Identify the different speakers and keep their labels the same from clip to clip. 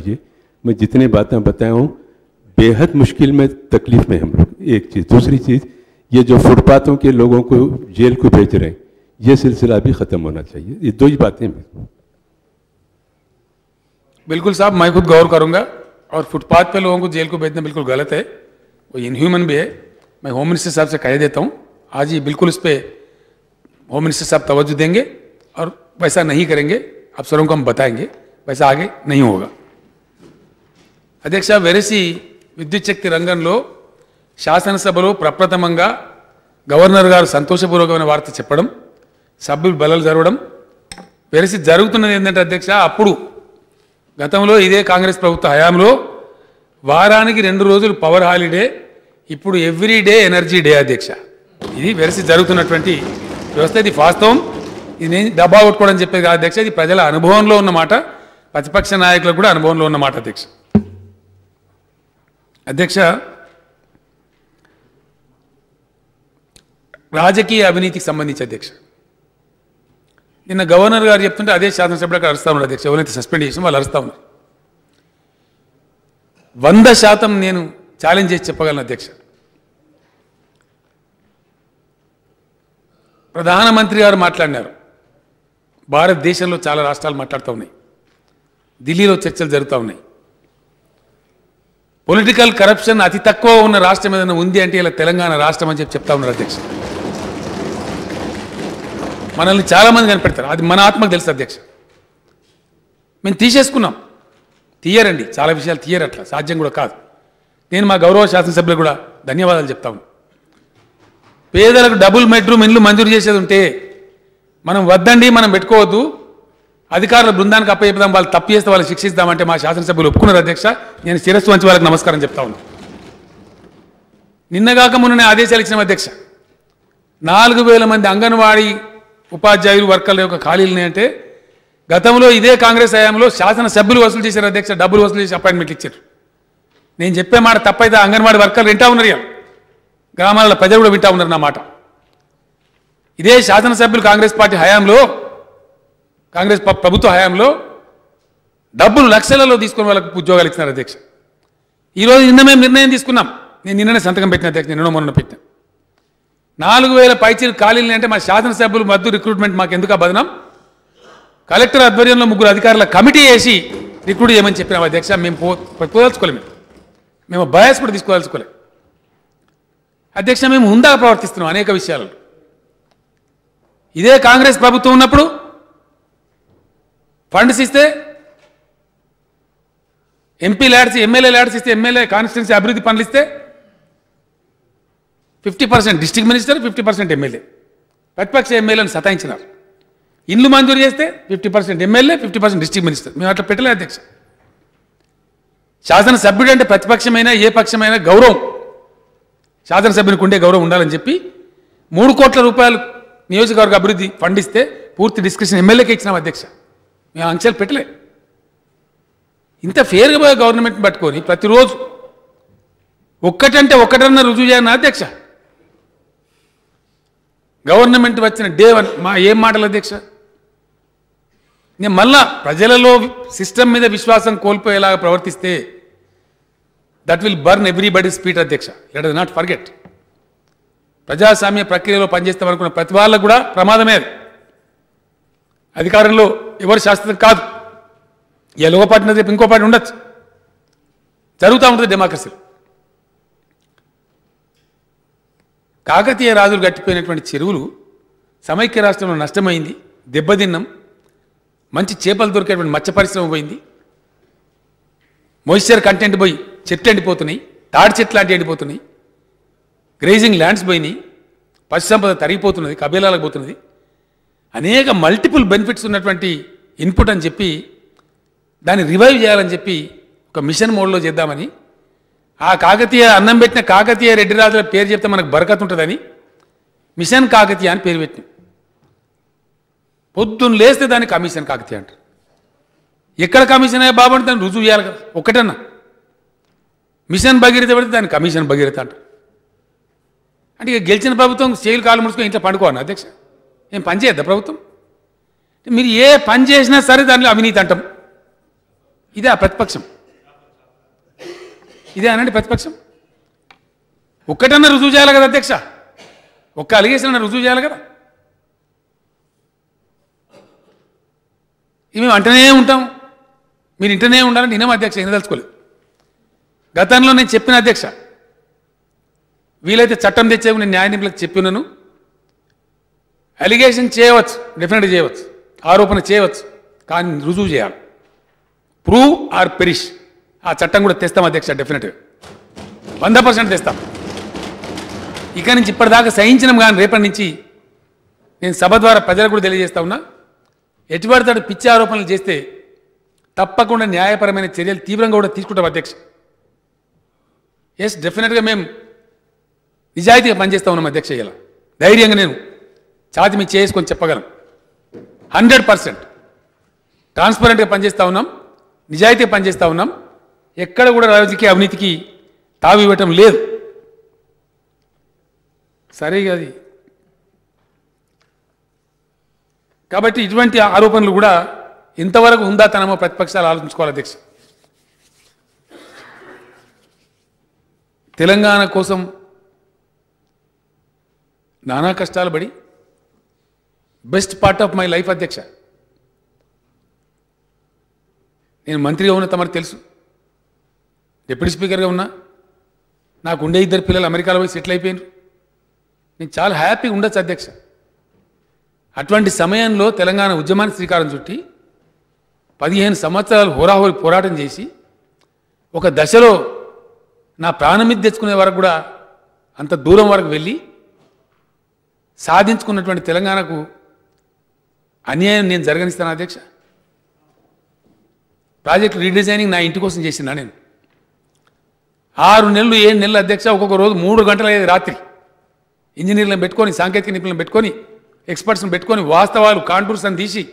Speaker 1: कीजिए। मैं जितनी बातें बताया हूँ, बेहद मुश्किल में, तकलीफ़ में हम लोग। एक चीज़। दूसरी चीज़, ये जो फुटपाथों के लोगों को जेल को भेज रहे हैं, ये सिलसिला भी ख़त्म होना चाहिए। ये दो ही बातें हैं।
Speaker 2: बिल्कुल साहब, मैं खुद गौर करूँगा, और फुटपाथ पे लोगों को जेल को भेजना बिल्कुल गलत है। वो इनह्यूमन भी है। मैं होम मिनिस्टर साहब से कह देता हूँ, आज ही बिल्कुल इस पर होम मिनिस्टर साहब तवज्जो देंगे, और वैसा नहीं करेंगे। अफसरों को हम बताएँगे, वैसा आगे नहीं होगा। అధ్యక్ష వెరసి విద్యుత్చక్తి రంగంలో శాసనసభలో ప్రప్రథమంగా గవర్నర్ గారు సంతోషపూర్వకమైన వార్త చెప్పడం సభ్యులు బలలు జరగడం వెరసి జరుగుతున్నది ఏంటంటే అధ్యక్ష అప్పుడు గతంలో ఇదే కాంగ్రెస్ ప్రభుత్వ హయాంలో వారానికి రెండు రోజులు పవర్ హాలిడే ఇప్పుడు ఎవ్రీ డే ఎనర్జీ డే అధ్యక్ష. ఇది వెరసి జరుగుతున్నటువంటి వ్యవస్థ. ఇది వాస్తవం. ఇది నేను డబ్బా కొట్టుకోవడం చెప్పేది కాదు అధ్యక్ష. ఇది ప్రజల అనుభవంలో ఉన్న మాట ప్రతిపక్ష నాయకులకు కూడా అనుభవంలో ఉన్న మాట అధ్యక్ష. అధ్యక్ష రాజకీయ అవినీతికి సంబంధించి అధ్యక్ష. నిన్న గవర్నర్ గారు చెప్తుంటే అదే శాసనసభ్యులకు అరుస్తా ఉన్నారు అధ్యక్ష. ఎవరైతే సస్పెండ్ చేసిన వాళ్ళు అరుస్తా ఉన్నారు. వంద శాతం నేను ఛాలెంజ్ చేసి చెప్పగలను అధ్యక్ష. ప్రధానమంత్రి గారు మాట్లాడినారు. భారతదేశంలో చాలా రాష్ట్రాలు మాట్లాడుతూ ఉన్నాయి. ఢిల్లీలో చర్చలు జరుగుతూ ఉన్నాయి. పొలిటికల్ కరప్షన్ అతి తక్కువ ఉన్న రాష్ట్రం ఏదైనా ఉంది అంటే ఇలా తెలంగాణ రాష్ట్రం అని చెప్పి చెప్తా ఉన్నారు అధ్యక్ష. మనల్ని చాలామంది కనిపెడతారు. అది మన ఆత్మకు తెలుసు అధ్యక్ష. మేము తీసేసుకున్నాం. తీయరండి. చాలా విషయాలు తీయరు అట్లా. సాధ్యం కూడా కాదు. నేను మా గౌరవ శాసనసభ్యులు కూడా ధన్యవాదాలు చెప్తా పేదలకు డబుల్ బెడ్రూమ్ ఇండ్లు మంజూరు చేసేది ఉంటే మనం వద్దండి మనం పెట్టుకోవద్దు. అధికారుల బృందానికి అప్పచెప్దాం వాళ్ళు తప్పు చేస్తే వాళ్ళు శిక్షిస్తామంటే మా శాసనసభ్యులు ఒప్పుకున్నారు అధ్యక్ష? నేను శిరస్సు వంచి వాళ్ళకి నమస్కారం చెప్తా ఉన్నాను నిన్నగాక మొన్ననే ఆదేశాలు ఇచ్చిన అధ్యక్ష. నాలుగు వేల మంది అంగన్వాడీ ఉపాధ్యాయులు వర్కర్ల యొక్క ఖాళీలు అంటే గతంలో ఇదే కాంగ్రెస్ హయాంలో శాసనసభ్యులు వసూలు చేశారు అధ్యక్ష డబ్బులు వసూలు చేసి అపాయింట్మెంట్లు ఇచ్చారు. నేను చెప్పే మాట తప్పైతే అంగన్వాడీ వర్కర్లు వింటా ఉన్నారు ఇవాళ గ్రామాల ప్రజలు కూడా వింటా ఉన్నారు నా మాట. ఇదే శాసనసభ్యులు కాంగ్రెస్ పార్టీ హయాంలో కాంగ్రెస్ ప్రభుత్వ హయాంలో డబ్బులు లక్షలలో తీసుకుని వాళ్ళకు ఉద్యోగాలు ఇచ్చినారు అధ్యక్ష. ఈరోజు నిన్న మేము నిర్ణయం తీసుకున్నాం. నేను నిన్ననే సంతకం పెట్టిన అధ్యక్ష నిన్న మొన్న పెట్టిన. నాలుగు వేల పైచీలు ఖాళీలు అంటే మా శాసనసభ్యులు మద్దు రిక్రూట్మెంట్ మాకు ఎందుకు ఆ బదనం కలెక్టర్ ఆధ్వర్యంలో ముగ్గురు అధికారుల కమిటీ వేసి రిక్రూట్ చేయమని చెప్పినాం అధ్యక్ష. మేము పో పోదలుచుకోలేము మేము. బయాస్ కూడా తీసుకోదలుచుకోలేము అధ్యక్ష మేము హుందాగా ప్రవర్తిస్తున్నాం అనేక విషయాలలో. ఇదే కాంగ్రెస్ ప్రభుత్వం ఉన్నప్పుడు ఫండ్స్ ఇస్తే ఎంపీ ల్యాడ్స్ ఎమ్మెల్యే ల్యాడ్స్ ఇస్తే ఎమ్మెల్యే కాన్స్టిట్యున్సీ అభివృద్ధి పనులు ఇస్తే fifty percent district minister fifty percent MLA. ప్రతిపక్ష ఎమ్మెల్యేలను సతాయించినారు. ఇండ్లు మంజూరు చేస్తే fifty percent MLA fifty percent district minister. మేము అట్లా పెట్టలే అధ్యక్ష. శాసనసభ్యుడు అంటే ప్రతిపక్షమైన ఏ పక్షమైన గౌరవం. శాసనసభ్యునికి ఉండే గౌరవం ఉండాలని చెప్పి మూడు కోట్ల రూపాయలు నియోజకవర్గ అభివృద్ధి ఫండ్ ఇస్తే పూర్తి డిస్కషన్ ఎమ్మెల్యేకి ఇచ్చినాం అధ్యక్ష. మేము ఆంక్షలు పెట్టలే. ఇంత ఫేర్గా గవర్నమెంట్ పట్టుకొని ప్రతిరోజు ఒక్కటంటే ఒక్కటన్నా రుజువు చేయను అధ్యక్ష. గవర్నమెంట్ వచ్చిన డే వన్ మా ఏం మాటలు అధ్యక్ష? నేను మళ్ళా ప్రజలలో సిస్టమ్ మీద విశ్వాసం కోల్పోయేలాగా ప్రవర్తిస్తే that will burn everybody spirit అధ్యక్ష. లెట్ ఇస్ నాట్ ఫర్గెట్ ప్రజాస్వామ్య ప్రక్రియలో పనిచేస్తామనుకున్న ప్రతి వాళ్ళకు కూడా ప్రమాదమే అది. అధికారంలో ఎవరు శాశ్వతం కాదు. ఇలా పార్టీ రేపు ఇంకో పార్టీ ఉండొచ్చు. జరుగుతూ ఉంటుంది డెమోక్రసీ కాకతీయ రాజులు గట్టిపోయినటువంటి చెరువులు సమైక్య రాష్ట్రంలో నష్టమైంది దెబ్బతిన్నాం. మంచి చేపలు దొరికేటువంటి మత్స్య పరిశ్రమ పోయింది. మోయిశ్చర్ కంటెంట్ పోయి చెట్లు ఎండిపోతున్నాయి తాడి చెట్లు లాంటి ఎండిపోతున్నాయి. గ్రేజింగ్ ల్యాండ్స్ పోయినాయి. పశుసంపద తరిగిపోతున్నది కబీలాలకు పోతున్నది. అనేక మల్టిపుల్ బెనిఫిట్స్ ఉన్నటువంటి ఇన్పుట్ అని చెప్పి దాన్ని రివైవ్ చేయాలని చెప్పి ఒక మిషన్ మోడ్లో చేద్దామని. ఆ కాకతీయ అన్నం పెట్టిన కాకతీయ రెడ్డిరాజుల పేరు చెప్తే మనకు బరకత్ ఉంటుందని మిషన్ కాకతీయ అని పేరు పెట్టినాం. పొద్దున్న లేస్తే దాన్ని కమిషన్ కాకతీయ అంటారు. ఎక్కడ కమిషన్ అయ్యే బాబు అంటే దాన్ని రుజువు చేయాలి కదా ఒకటన్నా. మిషన్ భగీరథ పెడితే దాన్ని కమిషన్ భగీరథ అంటారు. అంటే ఇక గెలిచిన ప్రభుత్వం చేతులు కాలు ముడుచుకొని ఇంట్లో పండుకోవాలి అధ్యక్ష. ఏం పని చేయద్దా ప్రభుత్వం? మీరు ఏ పని చేసినా సరే దానిలో అవినీతి అంటాం. ఇదే ఆ ప్రతిపక్షం. ఇదే అనండి ప్రతిపక్షం. ఒక్కటన్నా రుజువు చేయాలి కదా అధ్యక్ష. ఒక్క అలిగేషన్ రుజువు చేయాలి కదా. ఇవి మేము అంటనే ఉంటాం. మీరు ఇంటనే ఉండాలని నేనేం అధ్యక్ష వినదలుచుకోలేదు గతంలో నేను చెప్పిన అధ్యక్ష వీలైతే చట్టం తెచ్చే నేను న్యాయ నిపుణులకు చెప్పినను అలిగేషన్ చేయవచ్చు డెఫినెట్ చేయవచ్చు. ఆరోపణ చేయవచ్చు కానీ రుజువు చేయాలి. ప్రూవ్ ఆర్ పెరిష్ ఆ చట్టం కూడా తెస్తాం అధ్యక్ష డెఫినెట్గా వంద పర్సెంట్ తెస్తాం. ఇక నుంచి ఇప్పటిదాకా సహించినాం కానీ రేపటి నుంచి నేను సభ ద్వారా ప్రజలకు కూడా తెలియజేస్తా ఉన్నా ఎటువంటి పిచ్చి ఆరోపణలు చేస్తే తప్పకుండా న్యాయపరమైన చర్యలు తీవ్రంగా కూడా తీసుకుంటాం అధ్యక్ష. ఎస్ డెఫినెట్గా మేము నిజాయితీగా పనిచేస్తా ఉన్నాం అధ్యక్ష ఇలా. ధైర్యంగా నేను ఛార్జ్ మేము చేసుకొని చెప్పగలం. Hundred percent. ట్రాన్స్పరెంట్గా పనిచేస్తూ ఉన్నాం. నిజాయితీగా పనిచేస్తూ ఉన్నాం. ఎక్కడ కూడా రాజకీయ అవినీతికి తావి ఇవ్వటం లేదు. సరే అది. కాబట్టి ఇటువంటి ఆరోపణలు కూడా ఇంతవరకు ఉందా తనమో ప్రతిపక్షాలు ఆలోచించుకోవాలి అధ్యక్ష. తెలంగాణ కోసం నానా కష్టాలు పడి best part of my life అధ్యక్ష. నేను మంత్రిగా ఉన్న తమరు తెలుసు. డిప్యూటీ స్పీకర్గా ఉన్నా నాకు ఉండే ఇద్దరు పిల్లలు అమెరికాలో పోయి సెటిల్ అయిపోయినారు నేను చాలా హ్యాపీగా ఉండొచ్చు అధ్యక్ష. అటువంటి సమయంలో తెలంగాణ ఉద్యమానికి శ్రీకారం చుట్టి పదిహేను సంవత్సరాలు హోరాహోరి పోరాటం చేసి ఒక దశలో నా ప్రాణం మీద తెచ్చుకునే వరకు కూడా అంత దూరం వరకు వెళ్ళి సాధించుకున్నటువంటి తెలంగాణకు అన్యాయం నేను జరగనిస్తాను అధ్యక్ష? ప్రాజెక్ట్ రీడిజైనింగ్ నా ఇంటి కోసం చేసిన నేను? ఆరు నెలలు ఏడు నెలలు అధ్యక్ష ఒక్కొక్క రోజు మూడు గంటల రాత్రి. ఇంజనీర్లను పెట్టుకొని సాంకేతిక నిపుణులను పెట్టుకొని ఎక్స్పర్ట్స్ని పెట్టుకొని వాస్తవాలు కాంటూర్స్ అని తీసి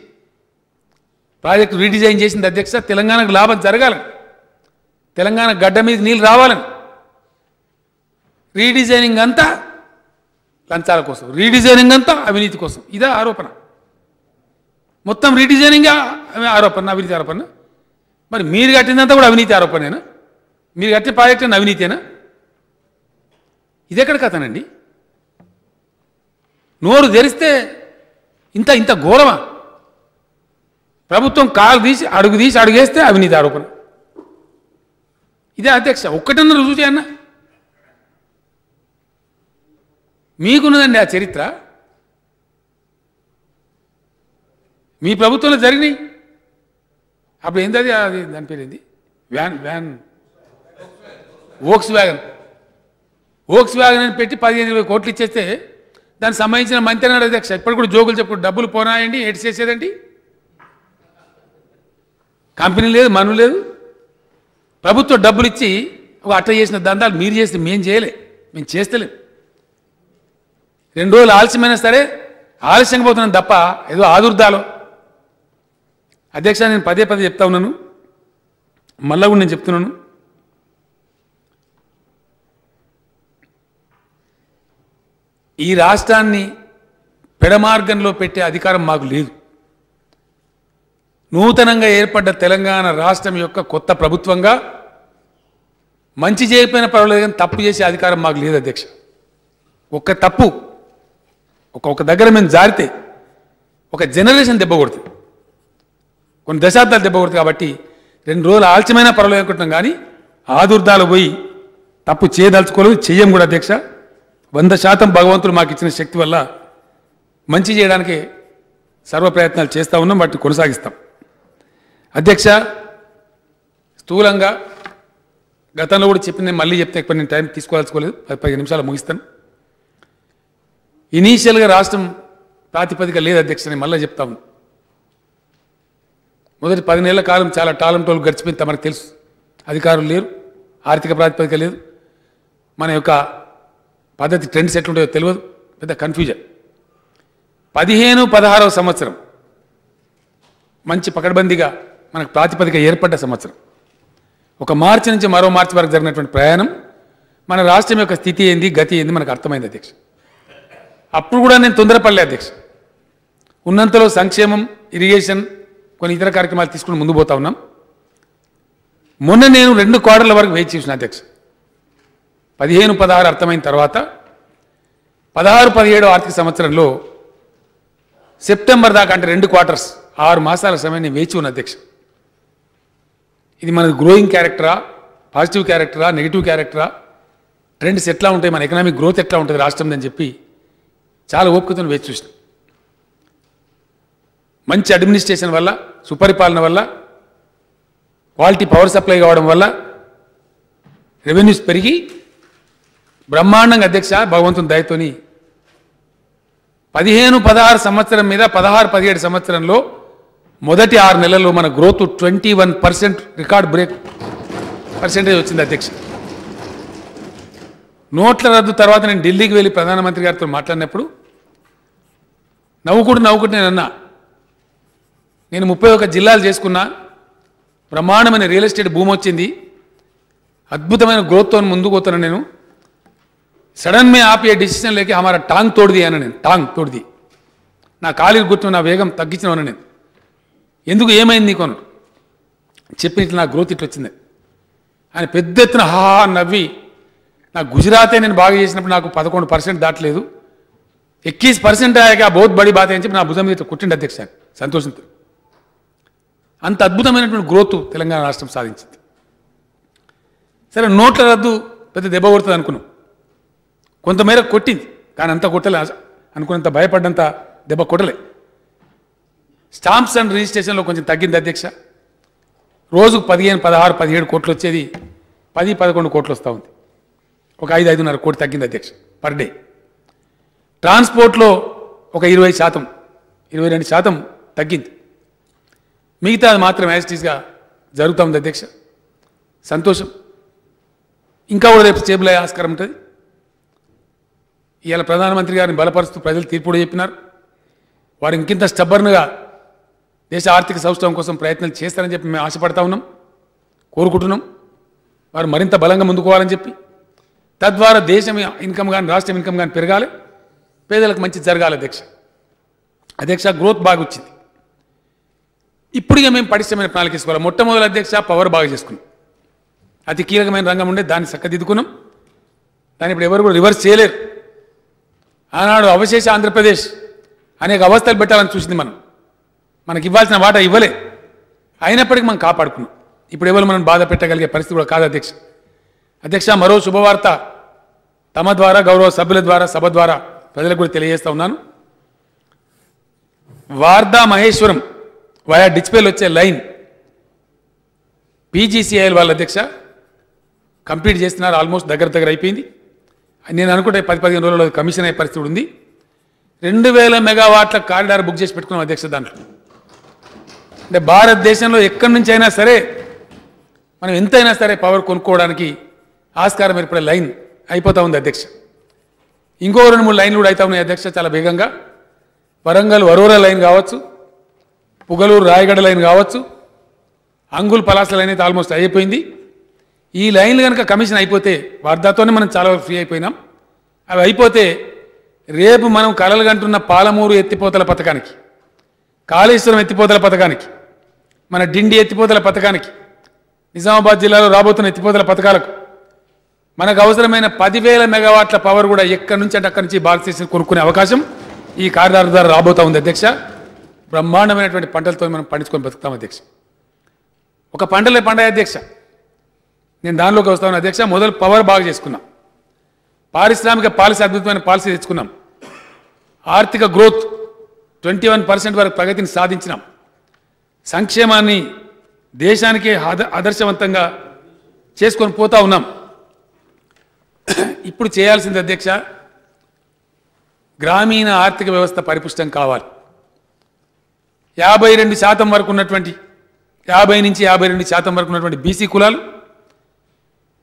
Speaker 2: ప్రాజెక్టు రీడిజైన్ చేసింది అధ్యక్ష తెలంగాణకు లాభం జరగాలని తెలంగాణ గడ్డ మీద నీళ్ళు రావాలని. రీడిజైనింగ్ అంతా లంచాల కోసం రీడిజైనింగ్ అంతా అవినీతి కోసం. ఇదే ఆరోపణ. మొత్తం రీడిజైనింగ్ ఆరోపణ అవినీతి ఆరోపణ? మరి మీరు కట్టిందంతా కూడా అవినీతి ఆరోపణేనా? మీరు కట్టిన ప్రాజెక్ట్ అవినీతేనా? ఇది ఎక్కడ కథనండి? నోరు తెరిస్తే ఇంత ఇంత ఘోరమా? ప్రభుత్వం కాలు తీసి అడుగు తీసి అడుగేస్తే అవినీతి ఆరోపణ. ఇదే అధ్యక్ష ఒక్కటన్నా రుజువు చేయన్నా మీకున్నదండి ఆ చరిత్ర. మీ ప్రభుత్వంలో జరిగినాయి. అప్పుడు ఏంది అది అది దాని పేరు ఏంది? Van van. ఓక్స్ wagon Volkswagen అని పెట్టి పదిహేను ఇరవై కోట్లు ఇచ్చేస్తే దానికి సంబంధించిన మంత్రి అన్నాడు అధ్యక్ష. ఇప్పుడు కూడా జోకులు చెప్పు డబ్బులు పోనాయండి ఎటు చేసేదండి. కంపెనీ లేదు మను లేదు. ప్రభుత్వం డబ్బులు ఇచ్చి ఒక అట్ట చేసిన దందాలు మీరు చేస్తే మేము చేయలే మేము చేస్తలేం. రెండు రోజులు ఆలస్యమైనా సరే ఆలస్యంగా పోతున్నాం తప్ప ఏదో ఆదుర్దాలో. అధ్యక్ష నేను పదే పదే చెప్తా ఉన్నాను. మళ్ళా కూడా నేను చెప్తున్నాను. ఈ రాష్ట్రాన్ని పెడమార్గంలో పెట్టే అధికారం మాకు లేదు. నూతనంగా ఏర్పడ్డ తెలంగాణ రాష్ట్రం యొక్క కొత్త ప్రభుత్వంగా మంచి చేయకపోయినా పర్వాలేదు కానీ తప్పు చేసే అధికారం మాకు లేదు అధ్యక్ష. ఒక్క తప్పు ఒక ఒక దగ్గర మేము జారితే ఒక జనరేషన్ దెబ్బ కొడుతుంది. కొన్ని దశాబ్దాలు దెబ్బకూడదు కాబట్టి రెండు రోజులు ఆలస్యమైనా పర్వాలేదు అనుకుంటున్నాం కానీ ఆదుర్దాలు పోయి తప్పు చేయదలుచుకోలేదు చెయ్యం కూడా అధ్యక్ష వంద శాతం భగవంతుడు మాకు ఇచ్చిన శక్తి వల్ల మంచి చేయడానికి సర్వ ప్రయత్నాలు చేస్తూ ఉన్నాం వాటిని కొనసాగిస్తాం. అధ్యక్ష స్థూలంగా గతంలో కూడా చెప్పింది మళ్ళీ చెప్తే ఎక్కువ నేను టైం తీసుకోవాల్సుకోలేదు పది పదిహేను నిమిషాలు ముగిస్తాను. ఇనీషియల్గా రాష్ట్రం ప్రాతిపదిక లేదు అధ్యక్ష నేను మళ్ళీ చెప్తాను మొదటి పది నెలల కాలం చాలా టాలెంటోళ్ళు గడిచిపోయింది తమకు తెలుసు. అధికారులు లేరు ఆర్థిక ప్రాతిపదిక లేదు. మన యొక్క పద్ధతి ట్రెండ్స్ ఎట్లుంటాయో తెలియదు. పెద్ద కన్ఫ్యూజన్ పదిహేను పదహారవ సంవత్సరం మంచి పకడ్బందీగా మనకు ప్రాతిపదిక ఏర్పడ్డ సంవత్సరం. ఒక మార్చి నుంచి మరో మార్చి వరకు జరిగినటువంటి ప్రయాణం మన రాష్ట్రం యొక్క స్థితి ఏంది గతి ఏంది మనకు అర్థమైంది అధ్యక్ష. అప్పుడు కూడా నేను తొందరపడలే అధ్యక్ష. ఉన్నంతలో సంక్షేమం ఇరిగేషన్ కొన్ని ఇతర కార్యక్రమాలు తీసుకుని ముందు పోతా ఉన్నాం. మొన్న నేను రెండు క్వార్టర్ల వరకు వెయిట్ చేసిన అధ్యక్ష. పదిహేను పదహారు అర్థమైన తర్వాత పదహారు పదిహేడు ఆర్థిక సంవత్సరంలో సెప్టెంబర్ దాకా అంటే రెండు క్వార్టర్స్ ఆరు మాసాల సమయం నేను వేచి ఉన్న అధ్యక్ష. ఇది మన గ్రోయింగ్ క్యారెక్టరా పాజిటివ్ క్యారెక్టరా నెగిటివ్ క్యారెక్టరా? ట్రెండ్స్ ఎట్లా ఉంటాయి మన ఎకనామిక్ గ్రోత్ ఎట్లా ఉంటుంది రాష్ట్రం అని చెప్పి చాలా ఓపికతో వేచి చూసిన. మంచి అడ్మినిస్ట్రేషన్ వల్ల సుపరిపాలన వల్ల క్వాలిటీ పవర్ సప్లై కావడం వల్ల రెవెన్యూస్ పెరిగి బ్రహ్మాండంగా అధ్యక్ష భగవంతుని దయతోని పదిహేను పదహారు సంవత్సరం మీద పదహారు పదిహేడు సంవత్సరంలో మొదటి ఆరు నెలల్లో మన growth twenty one percent record break percentage వచ్చింది అధ్యక్ష. నోట్ల రద్దు తర్వాత నేను ఢిల్లీకి వెళ్ళి ప్రధానమంత్రి గారితో మాట్లాడినప్పుడు నవ్వుకుంటూ నవ్వుకుంటూ నేను అన్నా నేను ముప్పై ఒక జిల్లాలు చేసుకున్నా బ్రహ్మాండమైన రియల్ ఎస్టేట్ భూమి వచ్చింది. అద్భుతమైన గ్రోత్తో ముందుకు పోతున్నాను నేను. సడన్ మే ఆపే డిసిషన్ లేక హమారా టాంగ్ తోడిది అన్న నేను. టాంగ్ తోడిది. నా కాలి గుర్తు నా వేగం తగ్గించిన నేను. ఎందుకు ఏమైంది నీకు అన్నాడు చెప్పిన ఇట్లా నా గ్రోత్ ఇట్లా వచ్చింది. ఆయన పెద్ద ఎత్తున హాహా నవ్వి నా గుజరాతే నేను బాగా చేసినప్పుడు నాకు పదకొండు పర్సెంట్ దాటలేదు. ఎక్కీస్ పర్సెంట్ అయ్యాక బోత్ బడి బాధ అని చెప్పి నా భుజం మీద కుట్టిండి అధ్యక్ష సంతోషంతో. అంత అద్భుతమైనటువంటి గ్రోత్ తెలంగాణ రాష్ట్రం సాధించింది. సరే నోట్ల రద్దు పెద్ద దెబ్బ కొడుతుంది అనుకున్నాం. కొంతమేర కొట్టింది కానీ అంత కొట్టలే అనుకున్నంత భయపడ్డంత దెబ్బ కొట్టలే. స్టాంప్స్ అండ్ రిజిస్ట్రేషన్లో కొంచెం తగ్గింది అధ్యక్ష. రోజుకు పదిహేను పదహారు పదిహేడు కోట్లు వచ్చేది పది పదకొండు కోట్లు వస్తూ ఉంది. ఒక ఐదు ఐదున్నర కోటి తగ్గింది అధ్యక్ష పర్ డే ట్రాన్స్పోర్ట్లో ఒక ఇరవై శాతం ఇరవై రెండు శాతం తగ్గింది. మిగతా మాత్రం యాజిటీస్గా జరుగుతూ ఉంది అధ్యక్ష. సంతోషం. ఇంకా కూడా రేపు స్టేబుల్ అయ్యే ఆస్కారం ఉంటుంది. ఇవాళ ప్రధానమంత్రి గారిని బలపరుస్తూ ప్రజలు తీర్పు కూడా చెప్పినారు. వారు ఇంకింత స్టబ్బర్న్గా దేశ ఆర్థిక సౌష్ఠవం కోసం ప్రయత్నాలు చేస్తారని చెప్పి మేము ఆశపడతా ఉన్నాం కోరుకుంటున్నాం. వారు మరింత బలంగా ముందుకోవాలని చెప్పి. తద్వారా దేశం ఇన్కమ్ కానీ రాష్ట్రం ఇన్కమ్ కానీ పెరగాలి. పేదలకు మంచి జరగాలి అధ్యక్ష. అధ్యక్ష గ్రోత్ బాగా వచ్చింది. ఇప్పుడు ఇక మేము పటిష్టమైన ప్రణాళిక తీసుకోవాలి. మొట్టమొదటి అధ్యక్ష పవర్ బాగా చేసుకున్నాం. అతి కీలకమైన రంగం ఉండే దాన్ని చక్కదిద్దుకున్నాం దాన్ని ఇప్పుడు ఎవరు కూడా రివర్స్ చేయలేరు. ఆనాడు అవశేష ఆంధ్రప్రదేశ్ అనేక అవస్థలు పెట్టాలని చూసింది మనం. మనకి ఇవ్వాల్సిన వాటా ఇవ్వలే. అయినప్పటికీ మనం కాపాడుకున్నాం. ఇప్పుడు ఎవరు మనం బాధ పెట్టగలిగే పరిస్థితి కూడా కాదు అధ్యక్ష. అధ్యక్ష మరో శుభవార్త తమ ద్వారా గౌరవ సభ్యుల ద్వారా సభ ద్వారా ప్రజలకు కూడా తెలియజేస్తా ఉన్నాను. వార్దా మహేశ్వరం వయా డిచ్పేల్ వచ్చే లైన్ పీజీసీఐఎల్ వాళ్ళ అధ్యక్ష కంప్లీట్ చేస్తున్నారు ఆల్మోస్ట్ దగ్గర దగ్గర అయిపోయింది. నేను అనుకుంటే పది పదిహేను రోజుల్లో కమిషన్ అయ్యే పరిస్థితి ఉంది. రెండు వేల మెగావాట్ల కారిడార్ బుక్ చేసి పెట్టుకున్నాం అధ్యక్ష దాంట్లో అంటే భారతదేశంలో ఎక్కడి నుంచి అయినా సరే మనం ఎంతైనా సరే పవర్ కొనుక్కోవడానికి ఆస్కారం ఏర్పడే లైన్ అయిపోతూ ఉంది అధ్యక్ష. ఇంకో రెండు మూడు లైన్లు కూడా అవుతా ఉన్నాయి అధ్యక్ష చాలా వేగంగా. వరంగల్ వరోరా లైన్ కావచ్చు. పుగలూరు రాయగడ లైన్ కావచ్చు. అంగుల్ పలాస లైన్ అయితే ఆల్మోస్ట్ అయిపోయింది. ఈ లైన్లు కనుక కమిషన్ అయిపోతే వార్దాతోనే మనం చాలా వరకు ఫ్రీ అయిపోయినాం. అవి అయిపోతే రేపు మనం కలలు కంటున్న పాలమూరు ఎత్తిపోతల పథకానికి కాళేశ్వరం ఎత్తిపోతల పథకానికి మన డిండి ఎత్తిపోతల పథకానికి నిజామాబాద్ జిల్లాలో రాబోతున్న ఎత్తిపోతల పథకాలకు మనకు అవసరమైన పదివేల మెగావాట్ల పవర్ కూడా ఎక్కడి నుంచి అంటే అక్కడి నుంచి భారతదేశం కొనుక్కునే అవకాశం ఈ కార్యదారు ద్వారా రాబోతా ఉంది అధ్యక్ష. బ్రహ్మాండమైనటువంటి పంటలతో మనం పండించుకొని బతుకుతాం అధ్యక్ష. ఒక పంటలే పండాయి అధ్యక్ష. నేను దానిలోకి వస్తాను అధ్యక్ష. మొదలు పవర్ బాగా చేసుకున్నాం. పారిశ్రామిక పాలసీ అద్భుతమైన పాలసీ తెచ్చుకున్నాం. ఆర్థిక గ్రోత్ ట్వంటీ వన్ పర్సెంట్ వరకు ప్రగతిని సాధించినాం. సంక్షేమాన్ని దేశానికే ఆదర్శవంతంగా చేసుకొని పోతా ఉన్నాం. ఇప్పుడు చేయాల్సింది అధ్యక్ష గ్రామీణ ఆర్థిక వ్యవస్థ పరిపుష్టం కావాలి. యాభై రెండు శాతం వరకు ఉన్నటువంటి యాభై నుంచి యాభై రెండు శాతం వరకు ఉన్నటువంటి బీసీ కులాలు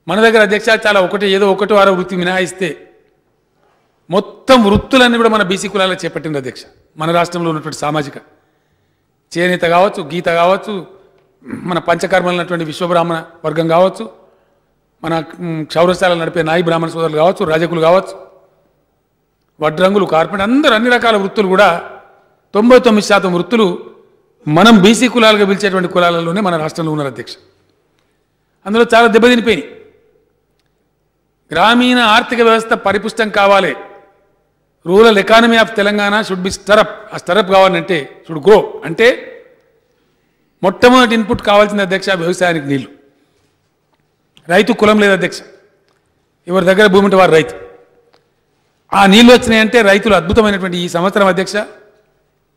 Speaker 2: మన దగ్గర అధ్యక్ష చాలా ఒకటి ఏదో ఒకటి ఆరో వృత్తి మినహాయిస్తే మొత్తం వృత్తులన్నీ కూడా మన బీసీ కులాల్లో చేపట్టింది అధ్యక్ష. మన రాష్ట్రంలో ఉన్నటువంటి సామాజిక చేనేత కావచ్చు గీత కావచ్చు మన పంచకర్మలు ఉన్నటువంటి విశ్వబ్రాహ్మణ వర్గం కావచ్చు మన క్షౌరశాలలు నడిపే నాయి బ్రాహ్మణ సోదరులు కావచ్చు రాజకులు కావచ్చు వడ్రంగులు కార్పెంట్ అందరూ అన్ని రకాల వృత్తులు కూడా తొంభై తొమ్మిది శాతం వృత్తులు మనం బీసీ కులాలుగా పిలిచేటువంటి కులాలలోనే మన రాష్ట్రంలో ఉన్నారు అధ్యక్ష. అందులో చాలా దెబ్బతినిపోయినాయి. గ్రామీణ ఆర్థిక వ్యవస్థ పరిపుష్టం కావాలి. Rural economy of Telangana should be stirred up ఆ స్టరప్ కావాలంటే షుడ్ గ్రో అంటే మొట్టమొదటి ఇన్పుట్ కావాల్సిన అధ్యక్ష వ్యవసాయానికి నీళ్ళు. రైతు కులం లేదు అధ్యక్ష. ఎవరి దగ్గర భూమి ఉంటే వారు రైతు. ఆ నీళ్ళు వచ్చినాయంటే రైతులు అద్భుతమైనటువంటి ఈ సంవత్సరం అధ్యక్ష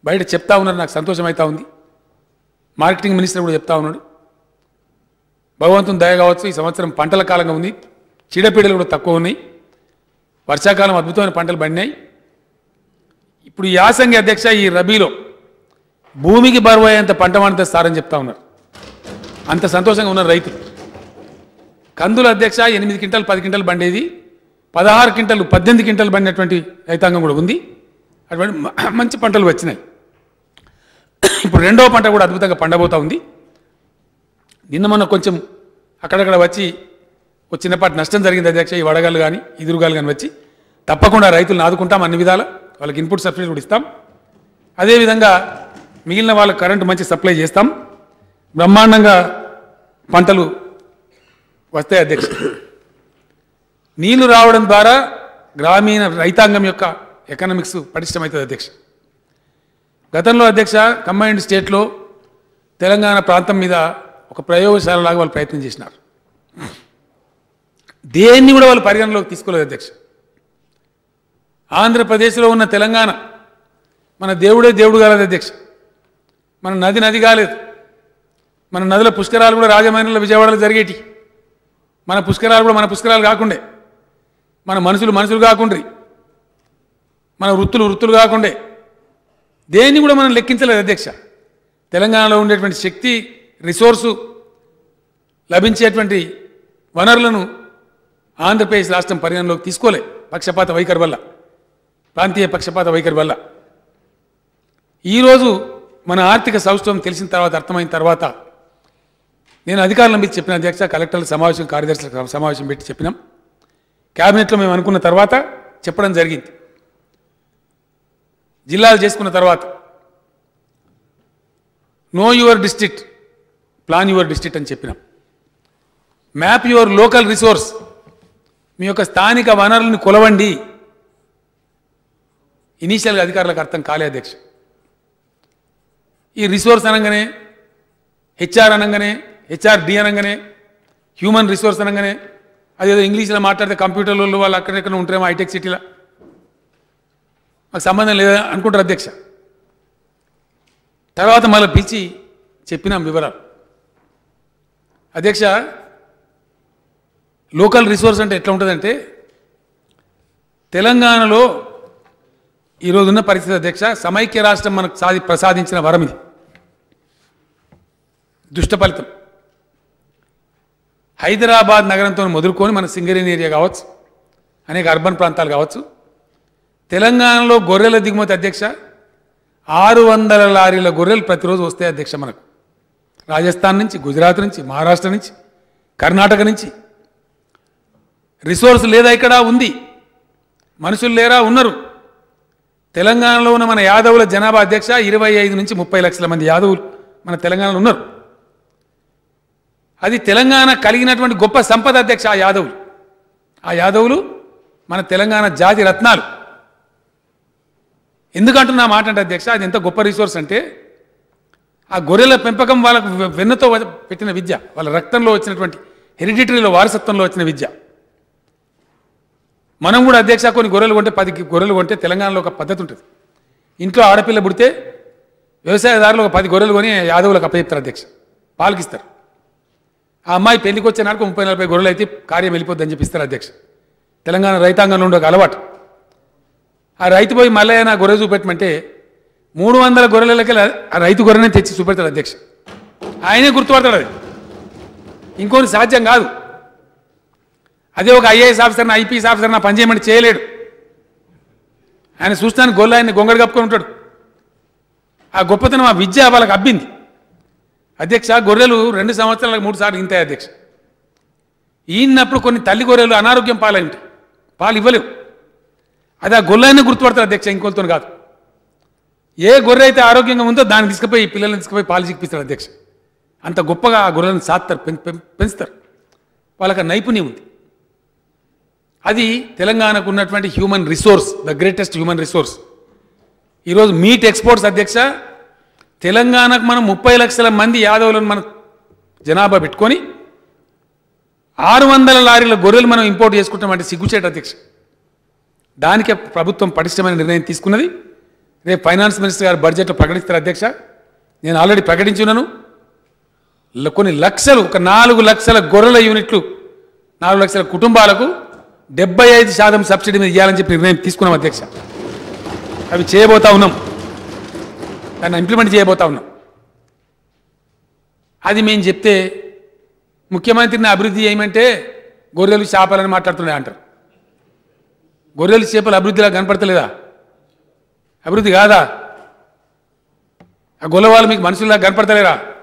Speaker 2: బయట చెప్తా ఉన్నారు నాకు సంతోషం అవుతా ఉంది. మార్కెటింగ్ మినిస్టర్ కూడా చెప్తా ఉన్నాడు. భగవంతుని దయ కావచ్చు ఈ సంవత్సరం పంటల కాలంగా ఉంది. చీడపీడలు కూడా తక్కువ ఉన్నాయి. వర్షాకాలం అద్భుతమైన పంటలు పండినాయి. ఇప్పుడు ఈ యాసంగి అధ్యక్ష ఈ రబీలో భూమికి బరువు అయ్యేంత పంట పండిస్తారని చెప్తా ఉన్నారు. అంత సంతోషంగా ఉన్నారు రైతులు కందుల అధ్యక్ష ఎనిమిది క్వింటల్ పది క్వింటల్ పండేది. పదహారు క్వింటల్ పద్దెనిమిది క్వింటల్ పండినటువంటి రైతాంగం కూడా ఉంది. అటువంటి మంచి పంటలు వచ్చినాయి. ఇప్పుడు రెండవ పంట కూడా అద్భుతంగా పండబోతూ ఉంది. నిన్న మొన్న కొంచెం అక్కడక్కడ వచ్చి ఒక చిన్నపాటి నష్టం జరిగింది అధ్యక్ష ఈ వడగాలు కానీ ఎదురుగాలు కానీ వచ్చి. తప్పకుండా రైతులను ఆదుకుంటాం అన్ని విధాల. వాళ్ళకి ఇన్పుట్ సబ్సిడీ కూడా ఇస్తాం. అదేవిధంగా మిగిలిన వాళ్ళకి కరెంటు మంచి సప్లై చేస్తాం. బ్రహ్మాండంగా పంటలు వస్తాయి అధ్యక్ష. నీళ్ళు రావడం ద్వారా గ్రామీణ రైతాంగం యొక్క ఎకనామిక్స్ పటిష్టమవుతుంది అధ్యక్ష. గతంలో అధ్యక్ష కంబైన్డ్ స్టేట్లో తెలంగాణ ప్రాంతం మీద ఒక ప్రయోగశాలలాగా వాళ్ళు ప్రయత్నం చేసినారు. దేన్ని కూడా వాళ్ళు పరిగణలోకి తీసుకోలేదు అధ్యక్ష. ఆంధ్రప్రదేశ్లో ఉన్న తెలంగాణ మన దేవుడే దేవుడు కాలేదు అధ్యక్ష. మన నది నది కాలేదు. మన నదుల పుష్కరాలు కూడా రాజమండ్రిలో విజయవాడలో జరిగేటి. మన పుష్కరాలు కూడా మన పుష్కరాలు కాకుండే. మన మనుషులు మనుషులు కాకుండ్రి. మన వృత్తులు వృత్తులు కాకుండే. దేన్ని కూడా మనం లెక్కించలేదు అధ్యక్ష. తెలంగాణలో ఉండేటువంటి శక్తి రిసోర్సు లభించేటువంటి వనరులను ఆంధ్రప్రదేశ్ రాష్ట్రం పరిగణలోకి తీసుకోలే పక్షపాత వైఖరి వల్ల ప్రాంతీయ పక్షపాత వైఖరి వల్ల. ఈరోజు మన ఆర్థిక సౌష్ఠవం తెలిసిన తర్వాత అర్థమైన తర్వాత నేను అధికారులను పెట్టి చెప్పిన అధ్యక్ష కలెక్టర్ల సమావేశం కార్యదర్శుల సమావేశం పెట్టి చెప్పినాం. క్యాబినెట్లో మేము అనుకున్న తర్వాత చెప్పడం జరిగింది. జిల్లాలు చేసుకున్న తర్వాత. Know your district plan your district అని చెప్పినాం. మ్యాప్ యువర్ లోకల్ రిసోర్స్ మీ యొక్క స్థానిక వనరులను కొలవండి. ఇనీషియల్గా అధికారులకు అర్థం కాలే అధ్యక్ష. ఈ రిసోర్స్ అనగానే హెచ్ఆర్ అనగానే హెచ్ఆర్డి అనగానే హ్యూమన్ రిసోర్స్ అనగానే అదేదో ఇంగ్లీష్లో మాట్లాడితే కంప్యూటర్లలో వాళ్ళు అక్కడెక్కడ ఉంటారేమో హైటెక్ సిటీలో మాకు సంబంధం లేదా అనుకుంటారు అధ్యక్ష. తర్వాత మళ్ళీ పిలిచి చెప్పినాం వివరాలు. అధ్యక్ష లోకల్ రిసోర్స్ అంటే ఎట్లా ఉంటుందంటే తెలంగాణలో ఈరోజున్న పరిస్థితి అధ్యక్ష సమైక్య రాష్ట్రం మనకు సాధి ప్రసాదించిన వరం ఇది. దుష్ట ఫలితం. హైదరాబాద్ నగరంతో మొదలుకొని మన సింగరేణి ఏరియా కావచ్చు అనేక అర్బన్ ప్రాంతాలు కావచ్చు తెలంగాణలో గొర్రెల దిగుమతి అధ్యక్ష ఆరు వందల లారీల గొర్రెలు ప్రతిరోజు వస్తాయి అధ్యక్ష మనకు. రాజస్థాన్ నుంచి గుజరాత్ నుంచి మహారాష్ట్ర నుంచి కర్ణాటక నుంచి. రిసోర్స్ లేదా ఇక్కడ ఉంది. మనుషులు లేరా ఉన్నారు. తెలంగాణలో ఉన్న మన యాదవుల జనాభా అధ్యక్ష ఇరవై ఐదు నుంచి ముప్పై లక్షల మంది యాదవులు మన తెలంగాణలో ఉన్నారు. అది తెలంగాణ కలిగినటువంటి గొప్ప సంపద అధ్యక్ష ఆ యాదవులు. ఆ యాదవులు మన తెలంగాణ జాతి రత్నాలు. ఎందుకంటున్నా మాట అంటే అధ్యక్ష అది ఎంత గొప్ప రిసోర్స్ అంటే ఆ గొర్రెల పెంపకం వాళ్ళకు వెన్నతో పెట్టిన విద్య వాళ్ళ రక్తంలో వచ్చినటువంటి హెరిడిటరీలో వారసత్వంలో వచ్చిన విద్య. మనం కూడా అధ్యక్ష కొన్ని గొర్రెలు కొంటే పది గొర్రెలు కొంటే తెలంగాణలో ఒక పద్ధతి ఉంటుంది. ఇంట్లో ఆడపిల్ల పుడితే వ్యవసాయదారులు ఒక పది గొర్రెలు కొని యాదవులకు అప్పచెప్తారు అధ్యక్ష పాలకిస్తారు. ఆ అమ్మాయి పెళ్ళికి వచ్చే నాటికి ముప్పై నలభై గొర్రెలు అయితే కార్యం వెళ్ళిపోద్దని చెప్పిస్తారు అధ్యక్ష. తెలంగాణ రైతాంగంలో ఉండే ఒక అలవాటు. ఆ రైతు పోయి మళ్ళీ నా గొర్రె చూపెట్టమంటే మూడు వందల గొర్రెలకి ఆ రైతు గొర్రెనే తెచ్చి చూపెడతాడు అధ్యక్ష. ఆయనే గుర్తుపడతాడు అది. ఇంకోటి సాధ్యం కాదు. అదే ఒక ఐఏఎస్ ఆఫీసర్ ఐపీఎస్ ఆఫీసర్ నా పనిచేయమని చేయలేడు. ఆయన చూస్తాను గొల్ల ఆయన గొంగడు కప్పుకొని ఉంటాడు. ఆ గొప్పతనం ఆ విద్య వాళ్ళకి అబ్బింది. అధ్యక్ష గొర్రెలు రెండు సంవత్సరాలకు మూడు సార్లు ఇంతాయి అధ్యక్ష. ఈయనప్పుడు కొన్ని తల్లి గొర్రెలు అనారోగ్యం పాలై పాలు ఇవ్వలేవు. అది ఆ గొర్రెనే గుర్తుపడతారు అధ్యక్ష ఇంకోలతో కాదు. ఏ గొర్రె అయితే ఆరోగ్యంగా ఉందో దాన్ని తీసుకుపోయి పిల్లల్ని తీసుకుపోయి పాలు చిక్కిపిస్తారు అధ్యక్ష. అంత గొప్పగా ఆ గొర్రెలను సాత్తారు పెం- పెంచుతారు. వాళ్ళకి నైపుణ్యం ఉంది. అది తెలంగాణకు ఉన్నటువంటి human resource the greatest human resource ఈరోజు మీట్ ఎక్స్పోర్ట్స్ అధ్యక్ష తెలంగాణకు మనం ముప్పై లక్షల మంది యాదవులను మనం జనాభా పెట్టుకొని ఆరు వందల లారీల గొర్రెలు మనం ఇంపోర్ట్ చేసుకుంటామంటే సిగ్గుచేట అధ్యక్ష. దానికే ప్రభుత్వం పటిష్టమైన నిర్ణయం తీసుకున్నది. రేపు ఫైనాన్స్ మినిస్టర్ గారు బడ్జెట్లో ప్రకటిస్తారు అధ్యక్ష. నేను ఆల్రెడీ ప్రకటించున్నాను కొన్ని లక్షలు ఒక నాలుగు లక్షల గొర్రెల యూనిట్లు నాలుగు లక్షల కుటుంబాలకు డెబ్బై ఐదు శాతం సబ్సిడీ మీద ఇవ్వాలని చెప్పి నిర్ణయం తీసుకున్నాం అధ్యక్ష. అవి చేయబోతా ఉన్నాం. దాన్ని ఇంప్లిమెంట్ చేయబోతా ఉన్నాం. అది మేము చెప్తే ముఖ్యమంత్రిని అభివృద్ధి చేయమంటే గొర్రెలు చేపలని మాట్లాడుతున్నాయి అంటారు. గొర్రెలు చేపలు అభివృద్ధిలా కనపడతలేదా? అభివృద్ధి కాదా? ఆ గొల్లవాళ్ళు మీకు మనుషుల్లా కనపడతలేరా?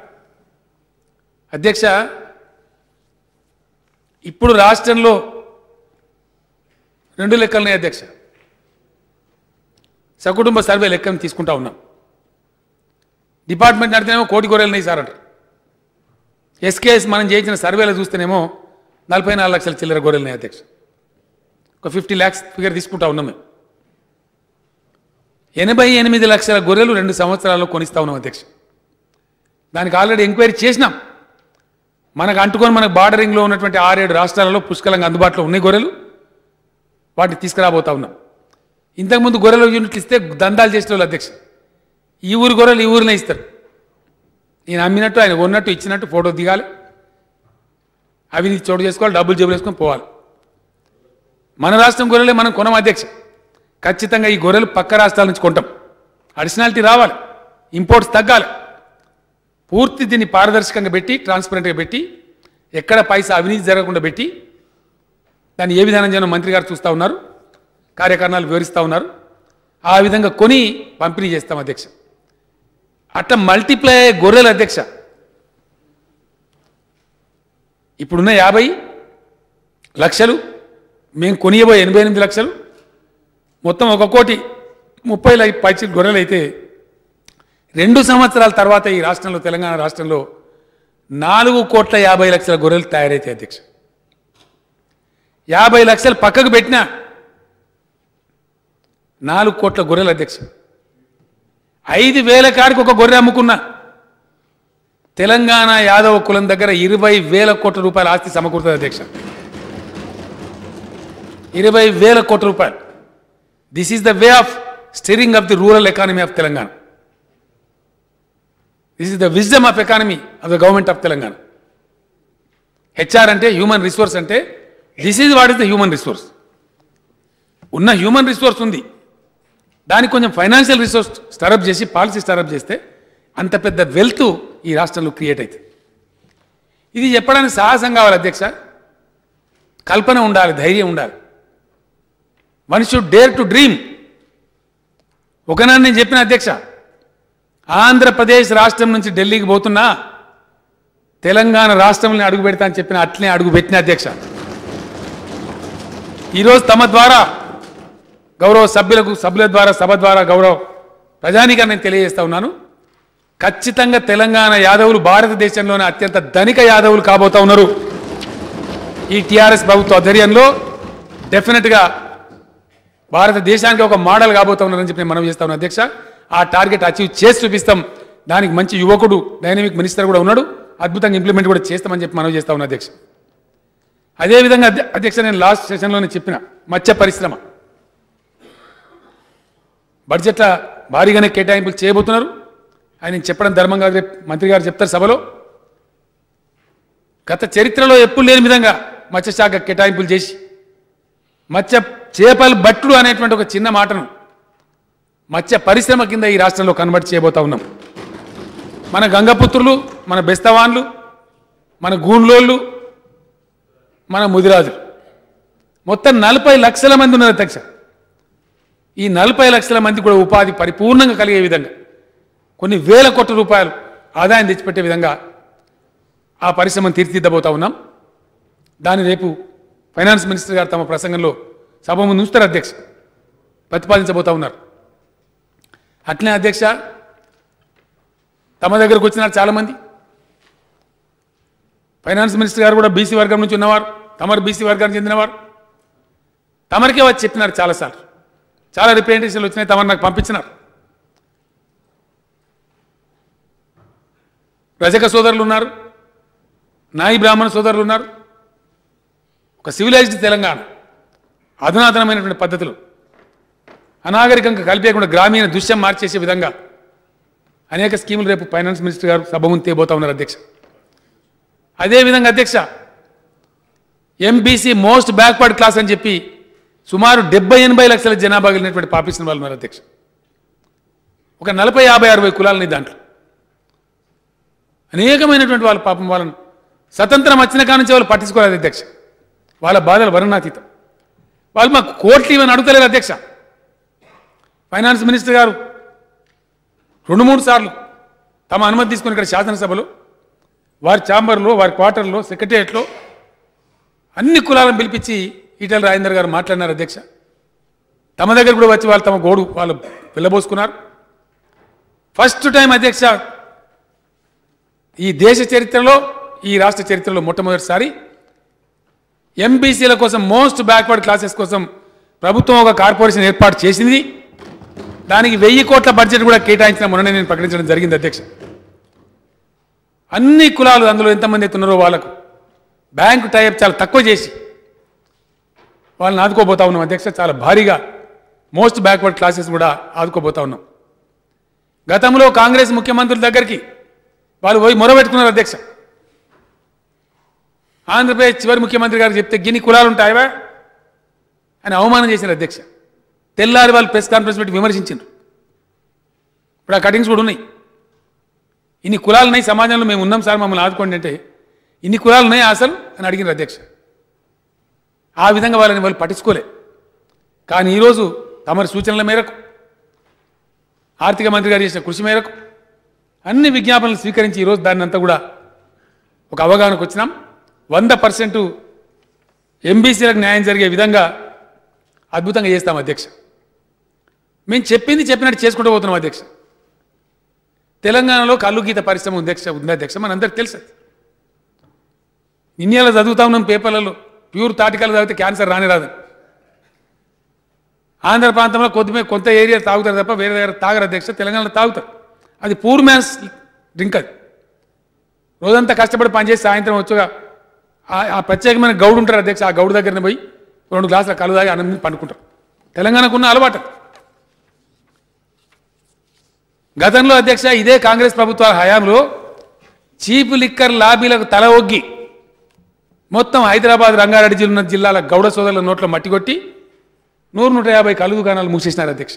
Speaker 2: అధ్యక్ష ఇప్పుడు రాష్ట్రంలో రెండు లెక్కలున్నాయి అధ్యక్ష. సకుటుంబ సర్వే లెక్కను తీసుకుంటా ఉన్నాం. డిపార్ట్మెంట్ నడితేనేమో కోటి గొర్రెలు ఉన్నాయి సార్ అంటారు. ఎస్కేఎస్ మనం చేయించిన సర్వేలో చూస్తేనేమో నలభై నాలుగు లక్షల చిల్లర గొర్రెలున్నాయి అధ్యక్ష. ఒక ఫిఫ్టీ ల్యాక్స్ ఫిగర్ తీసుకుంటా ఉన్నాం మేము. ఎనభై ఎనిమిది లక్షల గొర్రెలు రెండు సంవత్సరాల్లో కొనిస్తా ఉన్నాం అధ్యక్ష. దానికి ఆల్రెడీ ఎంక్వైరీ చేసినాం. మనకు అంటుకొని మనకు బార్డరింగ్లో ఉన్నటువంటి ఆరేడు రాష్ట్రాలలో పుష్కలంగా అందుబాటులో ఉన్నాయి గొర్రెలు. వాటిని తీసుకురాబోతా ఉన్నాం. ఇంతకుముందు గొర్రెలు యూనిట్లు ఇస్తే దందాలు చేసిన వాళ్ళు అధ్యక్ష. ఈ ఊరు గొర్రెలు ఈ ఊరినే ఇస్తారు. ఈయన అమ్మినట్టు ఆయన కొన్నట్టు ఇచ్చినట్టు ఫోటో దిగాలి. అవినీతి చోటు చేసుకోవాలి డబ్బులు జబ్బులు వేసుకొని పోవాలి. మన రాష్ట్రం గొర్రెలే మనం కొనం అధ్యక్ష. ఖచ్చితంగా ఈ గొర్రెలు పక్క రాష్ట్రాల నుంచి కొంటాం. అడిషనాలిటీ రావాలి. ఇంపోర్ట్స్ తగ్గాలి. పూర్తి దీన్ని పారదర్శకంగా పెట్టి ట్రాన్స్పరెంట్గా పెట్టి ఎక్కడ పైసా అవినీతి జరగకుండా పెట్టి దాన్ని ఏ విధానం చేయడం మంత్రి గారు చూస్తూ ఉన్నారు కార్యకారణాలు వివరిస్తూ ఉన్నారు. ఆ విధంగా కొని పంపిణీ చేస్తాం అధ్యక్ష. అట్లా మల్టిప్లై అయ్యే గొర్రెలు అధ్యక్ష. ఇప్పుడున్న యాభై లక్షలు మేము కొనియబోయే ఎనభై ఎనిమిది లక్షలు మొత్తం ఒక కోటి ముప్పై పైచి గొర్రెలు అయితే రెండు సంవత్సరాల తర్వాత ఈ రాష్ట్రంలో తెలంగాణ రాష్ట్రంలో నాలుగు కోట్ల యాభై లక్షల గొర్రెలు తయారైతాయి అధ్యక్ష. యాభై లక్షలు పక్కకు పెట్టినా నాలుగు కోట్ల గొర్రెలు అధ్యక్ష. ఐదు వేల కాడికి ఒక గొర్రె అమ్ముకున్నా తెలంగాణ యాదవ కులం దగ్గర ఇరవై వేల కోట్ల రూపాయల ఆస్తి సమకూరుతుంది అధ్యక్ష. ఇరవై వేల కోట్ల రూపాయలు. This is the way of steering of the rural economy of Telangana this is the wisdom of economy of the government of Telangana HR అంటే హ్యూమన్ రిసోర్స్ అంటే this is what is the human resource ఉన్న human resource ఉంది. దానికి కొంచెం financial resource startup చేసి policy startup చేస్తే అంత పెద్ద వెల్త్ ఈ రాష్ట్రంలో క్రియేట్ అవుతుంది ఇది చెప్పడానికి సాహసం కావాలి అధ్యక్ష. కల్పన ఉండాలి ధైర్యం ఉండాలి. One should dare to dream ఒకనాడు నేను చెప్పిన అధ్యక్ష ఆంధ్రప్రదేశ్ రాష్ట్రం నుంచి ఢిల్లీకి పోతున్నా తెలంగాణ రాష్ట్రంలో అడుగు పెడతా అని చెప్పిన అట్లనే అడుగు పెట్టిన అధ్యక్ష. ఈరోజు తమ ద్వారా గౌరవ సభ్యులకు సభ్యుల ద్వారా సభ ద్వారా గౌరవ ప్రజానిగా నేను తెలియజేస్తా ఉన్నాను. ఖచ్చితంగా తెలంగాణ యాదవులు భారతదేశంలోనే అత్యంత ధనిక యాదవులు కాబోతా ఉన్నారు. ఈ టీఆర్ఎస్ ప్రభుత్వ ఆధ్వర్యంలో డెఫినెట్గా భారతదేశానికి ఒక మోడల్ కాబోతున్నారని చెప్పి మనం చేస్తా ఉన్నాను అధ్యక్ష ఆ టార్గెట్ అచీవ్ చేసి చూపిస్తాం. దానికి మంచి యువకుడు డైనమిక్ మినిస్టర్ కూడా ఉన్నాడు. అద్భుతంగా ఇంప్లిమెంట్ కూడా చేస్తామని చెప్పి మనం చేస్తా ఉన్నాం అధ్యక్ష. అదేవిధంగా అధ్య- అధ్యక్ష నేను లాస్ట్ సెషన్లోనే చెప్పిన మత్స్య పరిశ్రమ. బడ్జెట్ల భారీగానే కేటాయింపులు చేయబోతున్నారు. ఆయన చెప్పడం ధర్మం కాదు రేపు మంత్రి గారు చెప్తారు సభలో. గత చరిత్రలో ఎప్పుడు లేని విధంగా మత్స్యశాఖ కేటాయింపులు చేసి మత్స్య చేపలు బట్లు అనేటువంటి ఒక చిన్న మాటను మత్స్య పరిశ్రమ కింద ఈ రాష్ట్రంలో కన్వర్ట్ చేయబోతా ఉన్నాం. మన గంగపుత్రులు మన బెస్తవాన్లు మన గూండ్లోళ్ళు మన ముదిరాజులు. మొత్తం నలభై లక్షల మంది ఉన్నారు అధ్యక్ష. ఈ నలభై లక్షల మంది కూడా ఉపాధి పరిపూర్ణంగా కలిగే విధంగా కొన్ని వేల కోట్ల రూపాయలు ఆదాయం తెచ్చిపెట్టే విధంగా ఆ పరిశ్రమను తీర్చిదిద్దబోతా ఉన్నాం. దాన్ని రేపు ఫైనాన్స్ మినిస్టర్ గారు తమ ప్రసంగంలో సభ ముందు ఉంచుతారు అధ్యక్ష. ప్రతిపాదించబోతా ఉన్నారు. అట్లే అధ్యక్ష తమ దగ్గరకు వచ్చినారు చాలామంది. ఫైనాన్స్ మినిస్టర్ గారు కూడా బీసీ వర్గం నుంచి ఉన్నవారు తమరు బీసీ వర్గానికి చెందినవారు. తమరికే వచ్చి చెప్పినారు చాలాసార్లు. చాలా రిప్రజెంటేషన్లు వచ్చినాయి తమరు నాకు పంపించినారు. రజక సోదరులు ఉన్నారు నాయి బ్రాహ్మణ సోదరులు ఉన్నారు. ఒక సివిలైజ్డ్ తెలంగాణ. అధునాతనమైనటువంటి పద్ధతులు. అనాగరికంగా కలిపేయకుండా గ్రామీణ దృశ్యం మార్చేసే విధంగా అనేక స్కీములు రేపు ఫైనాన్స్ మినిస్టర్ గారు సభ ముందు తేబోతా ఉన్నారు అధ్యక్ష. అదేవిధంగా అధ్యక్ష ఎంబీసీ మోస్ట్ బ్యాక్వర్డ్ క్లాస్ అని చెప్పి సుమారు డెబ్బై ఎనభై లక్షల జనాభా కలిగినటువంటి పాపిస్తున్న వాళ్ళు ఉన్నారు అధ్యక్ష. ఒక నలభై యాభై అరవై కులాలని దాంట్లో. అనేకమైనటువంటి వాళ్ళ పాపం వాళ్ళను స్వతంత్రం వచ్చిన కానుంచి వాళ్ళు పట్టించుకోలేదు అధ్యక్ష. వాళ్ళ బాధలు వర్ణనాతీతం వాళ్ళు మాకు కోట్లు ఇవన్నీ అడుగుతలేదు అధ్యక్ష. ఫైనాన్స్ మినిస్టర్ గారు రెండు మూడు సార్లు తమ అనుమతి తీసుకుని ఇక్కడ శాసనసభలో వారి ఛాంబర్లో వారి క్వార్టర్లో సెక్రటరియట్లో అన్ని కులాలను పిలిపించి ఈటల రాజేందర్ గారు మాట్లాడినారు అధ్యక్ష. తమ దగ్గర కూడా వచ్చి వాళ్ళు తమ గోడు వాళ్ళు పిల్లబోసుకున్నారు ఫస్ట్ టైం అధ్యక్ష ఈ దేశ చరిత్రలో ఈ రాష్ట్ర చరిత్రలో మొట్టమొదటిసారి ఎంబీసీల కోసం మోస్ట్ బ్యాక్వర్డ్ క్లాసెస్ కోసం ప్రభుత్వం ఒక కార్పొరేషన్ ఏర్పాటు చేసింది. దానికి వెయ్యి కోట్ల బడ్జెట్ కూడా కేటాయించిన మొన్ననే నేను ప్రకటించడం జరిగింది అధ్యక్ష. అన్ని కులాలు అందులో ఎంతమంది అయితే ఉన్నారో వాళ్ళకు బ్యాంకు టైప్ చాలా తక్కువ చేసి వాళ్ళని ఆదుకోబోతా ఉన్నాం అధ్యక్ష. చాలా భారీగా మోస్ట్ బ్యాక్వర్డ్ క్లాసెస్ కూడా ఆదుకోబోతా ఉన్నాం. గతంలో కాంగ్రెస్ ముఖ్యమంత్రుల దగ్గరికి వాళ్ళు పోయి మొరబెట్టుకున్నారు అధ్యక్ష. ఆంధ్రప్రదేశ్ చివరి ముఖ్యమంత్రి గారు చెప్తే గిన్ని కులాలు ఉంటాయవా? అని అవమానం చేసిన అధ్యక్ష. తెల్లారి వాళ్ళు ప్రెస్ కాన్ఫరెన్స్ పెట్టి విమర్శించారు ఇప్పుడు ఆ కటింగ్స్ కూడా ఉన్నాయి. ఇన్ని కులాలు ఉన్నాయి సమాజంలో మేము ఉన్నాం సార్ మమ్మల్ని ఆదుకోండి అంటే ఇన్ని కులాలు ఉన్నాయి అసలు? అని అడిగినారు అధ్యక్ష. ఆ విధంగా వాళ్ళని వాళ్ళు పట్టించుకోలే. కానీ ఈరోజు తమరి సూచనల మేరకు ఆర్థిక మంత్రి గారు చేసిన కృషి మేరకు అన్ని విజ్ఞాపనలు స్వీకరించి ఈరోజు దాన్ని అంతా కూడా ఒక అవగాహనకు వచ్చినాం. వంద పర్సెంట్ ఎంబీసీలకు న్యాయం జరిగే విధంగా అద్భుతంగా చేస్తాం అధ్యక్ష. మేము చెప్పింది చెప్పినట్టు చేసుకుంటూ పోతున్నాం అధ్యక్ష. తెలంగాణలో కళ్ళు గీత పరిశ్రమ ఉంది అధ్యక్ష ఉంది అధ్యక్ష. మనందరికి తెలుసు అది. ఇన్నేళ్ళ చదువుతా ఉన్నాం పేపర్లలో. ప్యూర్ తాటికాలు తాగితే క్యాన్సర్ రాని రాదు. ఆంధ్ర ప్రాంతంలో కొద్దిమే కొంత ఏరియా తాగుతారు తప్ప వేరే దగ్గర తాగరు అధ్యక్ష. తెలంగాణలో తాగుతారు. అది పూర్ మ్యాన్స్ డ్రింక్ అది. రోజంతా కష్టపడి పనిచేసి సాయంత్రం వచ్చుగా ఆ- ప్రత్యేకమైన గౌడు ఉంటారు అధ్యక్ష ఆ గౌడు దగ్గరనే పోయి రెండు గ్లాసుల కళ్ళు తాగి అన్నం పండుకుంటారు. తెలంగాణకు ఉన్న అలవాటు గతంలో అధ్యక్ష ఇదే కాంగ్రెస్ ప్రభుత్వాల హయాంలో చీప్ లిక్కర్ లాబీలకు తల ఒగ్గి మొత్తం హైదరాబాద్ రంగారెడ్డి జిల్లా ఉన్న జిల్లాల గౌడ సోదరుల నోట్లో మట్టి కొట్టి నూరు నూట యాభై కళ్ళు దుకాణాలు మూసేసినారు అధ్యక్ష.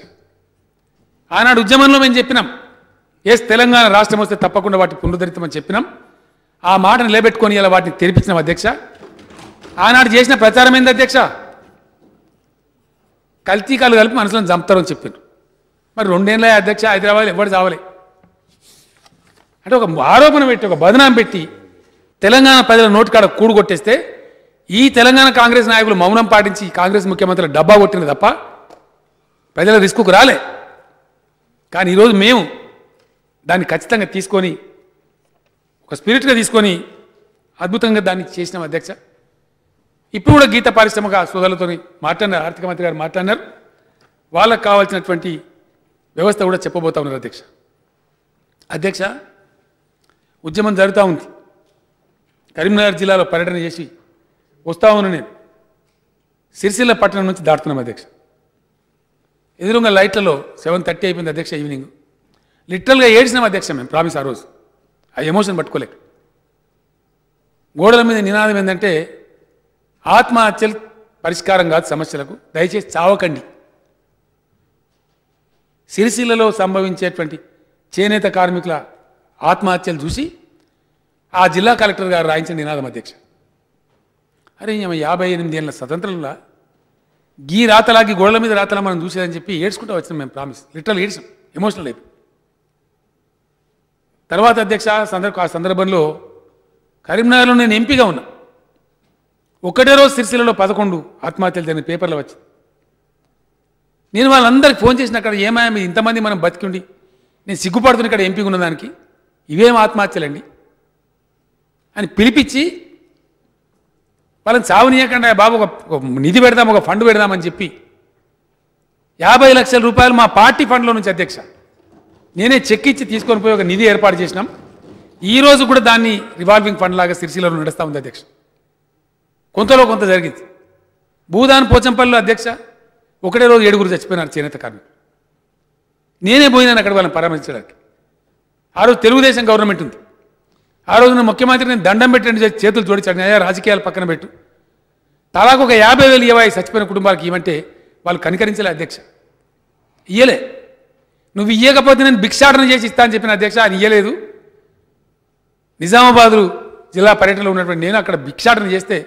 Speaker 2: ఆనాడు ఉద్యమంలో మేము చెప్పినాం ఎస్ తెలంగాణ రాష్ట్రం వస్తే తప్పకుండా వాటి పునరుద్ధరితమని చెప్పినాం. ఆ మాట నిలబెట్టుకొని ఇలా వాటిని తెరిపించినాం అధ్యక్ష. ఆనాడు చేసిన ప్రచారం ఏంది అధ్యక్ష? కల్తీ కాలు కలిపి మనసులను చంపుతారని చెప్పారు. మరి రెండేళ్ళ అధ్యక్ష? హైదరాబాద్ ఎవరు చావలే. అంటే ఒక ఆరోపణ పెట్టి ఒక బదనాం పెట్టి తెలంగాణ ప్రజల నోటి కాడ కూడు కొట్టేస్తే ఈ తెలంగాణ కాంగ్రెస్ నాయకులు మౌనం పాటించి కాంగ్రెస్ ముఖ్యమంత్రులు డబ్బా కొట్టిన తప్ప ప్రజల రిస్కుకు రాలే. కానీ ఈరోజు మేము దాన్ని ఖచ్చితంగా తీసుకొని ఒక స్పిరిట్గా తీసుకొని అద్భుతంగా దాన్ని చేసినాం అధ్యక్ష. ఇప్పుడు కూడా గీత పారిశ్రామిక సోదరులతో మాట్లాడినారు ఆర్థిక మంత్రి గారు మాట్లాడినారు. వాళ్ళకు కావాల్సినటువంటి వ్యవస్థ కూడా చెప్పబోతా ఉన్నారు అధ్యక్ష. అధ్యక్ష ఉద్యమం జరుగుతూ ఉంది. కరీంనగర్ జిల్లాలో పర్యటన చేసి వస్తా ఉన్నా నేను. సిరిసిల్ల పట్టణం నుంచి దాటుతున్నాం అధ్యక్ష. ఎదురుగా లైట్లలో సెవెన్ థర్టీ అయిపోయింది అధ్యక్ష ఈవినింగ్. లిటరల్గా ఏడ్చినాం అధ్యక్ష మేము ప్రామిస్ ఆ రోజు. ఆ ఎమోషన్ పట్టుకోలేక. గోడల మీద నినాదం ఏంటంటే ఆత్మహత్యలు పరిష్కారం కాదు సమస్యలకు దయచేసి చావకండి. సిరిసిల్లలో సంభవించేటువంటి చేనేత కార్మికుల ఆత్మహత్యలు చూసి ఆ జిల్లా కలెక్టర్ గారు రాయించిన నినాదం అధ్యక్ష. అరే ఈమె యాభై ఎనిమిది ఏళ్ళ స్వతంత్రంలో? గీ రాతలాగి గోడల మీద రాతలా మనం చూసేదని చెప్పి ఏడ్చుకుంటూ వచ్చినాం మేము ప్రామిస్. లిటరల్ ఏడ్చాం ఎమోషనల్ అయిపోయి. తర్వాత అధ్యక్ష సందర్భ ఆ సందర్భంలో కరీంనగర్లో నేను ఎంపీగా ఉన్నా. ఒకటే రోజు సిరిసిల్లలో పదకొండు ఆత్మహత్యలు జరిగిన పేపర్లో వచ్చి నేను వాళ్ళందరికీ ఫోన్ చేసిన అక్కడ ఏమాయా మీరు ఇంతమంది మనం బతికుండి నేను సిగ్గుపడుతున్న ఇక్కడ ఎంపీగా ఉన్నదానికి ఇవేం ఆత్మహత్యలండి? అని పిలిపించి వాళ్ళని చావునీయకుండా బాబు ఒక నిధి పెడదాం ఒక ఫండ్ పెడదామని చెప్పి యాభై లక్షల రూపాయలు మా పార్టీ ఫండ్లో నుంచి అధ్యక్ష నేనే చెక్ ఇచ్చి తీసుకొని పోయి ఒక నిధి ఏర్పాటు చేసినాం. ఈరోజు కూడా దాన్ని రివాల్వింగ్ ఫండ్ లాగా సిరిసిల్లలో నడుస్తూ ఉంది అధ్యక్ష. కొంతలో కొంత జరిగింది. భూదాన్ పోచంపల్లిలో అధ్యక్ష ఒకటే రోజు ఏడుగురు చచ్చిపోయినారు చేనేత కార్మికులు. నేనే పోయినాను అక్కడ వాళ్ళని పరామర్శించడానికి. ఆ రోజు తెలుగుదేశం గవర్నమెంట్ ఉంది. ఆ రోజున ముఖ్యమంత్రి నేను దండం పెట్టండి చేతులు జోడించాడు అయ్యా రాజకీయాలు పక్కన పెట్టు. తలాకు ఒక యాభై వేలు ఇవ్వాలి చచ్చిపోయిన కుటుంబాలకు ఇవ్వంటే వాళ్ళు కనికరించలే అధ్యక్ష. ఇయ్యలే. నువ్వు ఇయ్యకపోతే నేను భిక్షాటన చేసి ఇస్తా అని చెప్పిన అధ్యక్ష ఆయన ఇయ్యలేదు. నిజామాబాదు జిల్లా పర్యటనలో ఉన్నటువంటి నేను అక్కడ భిక్షాటన చేస్తే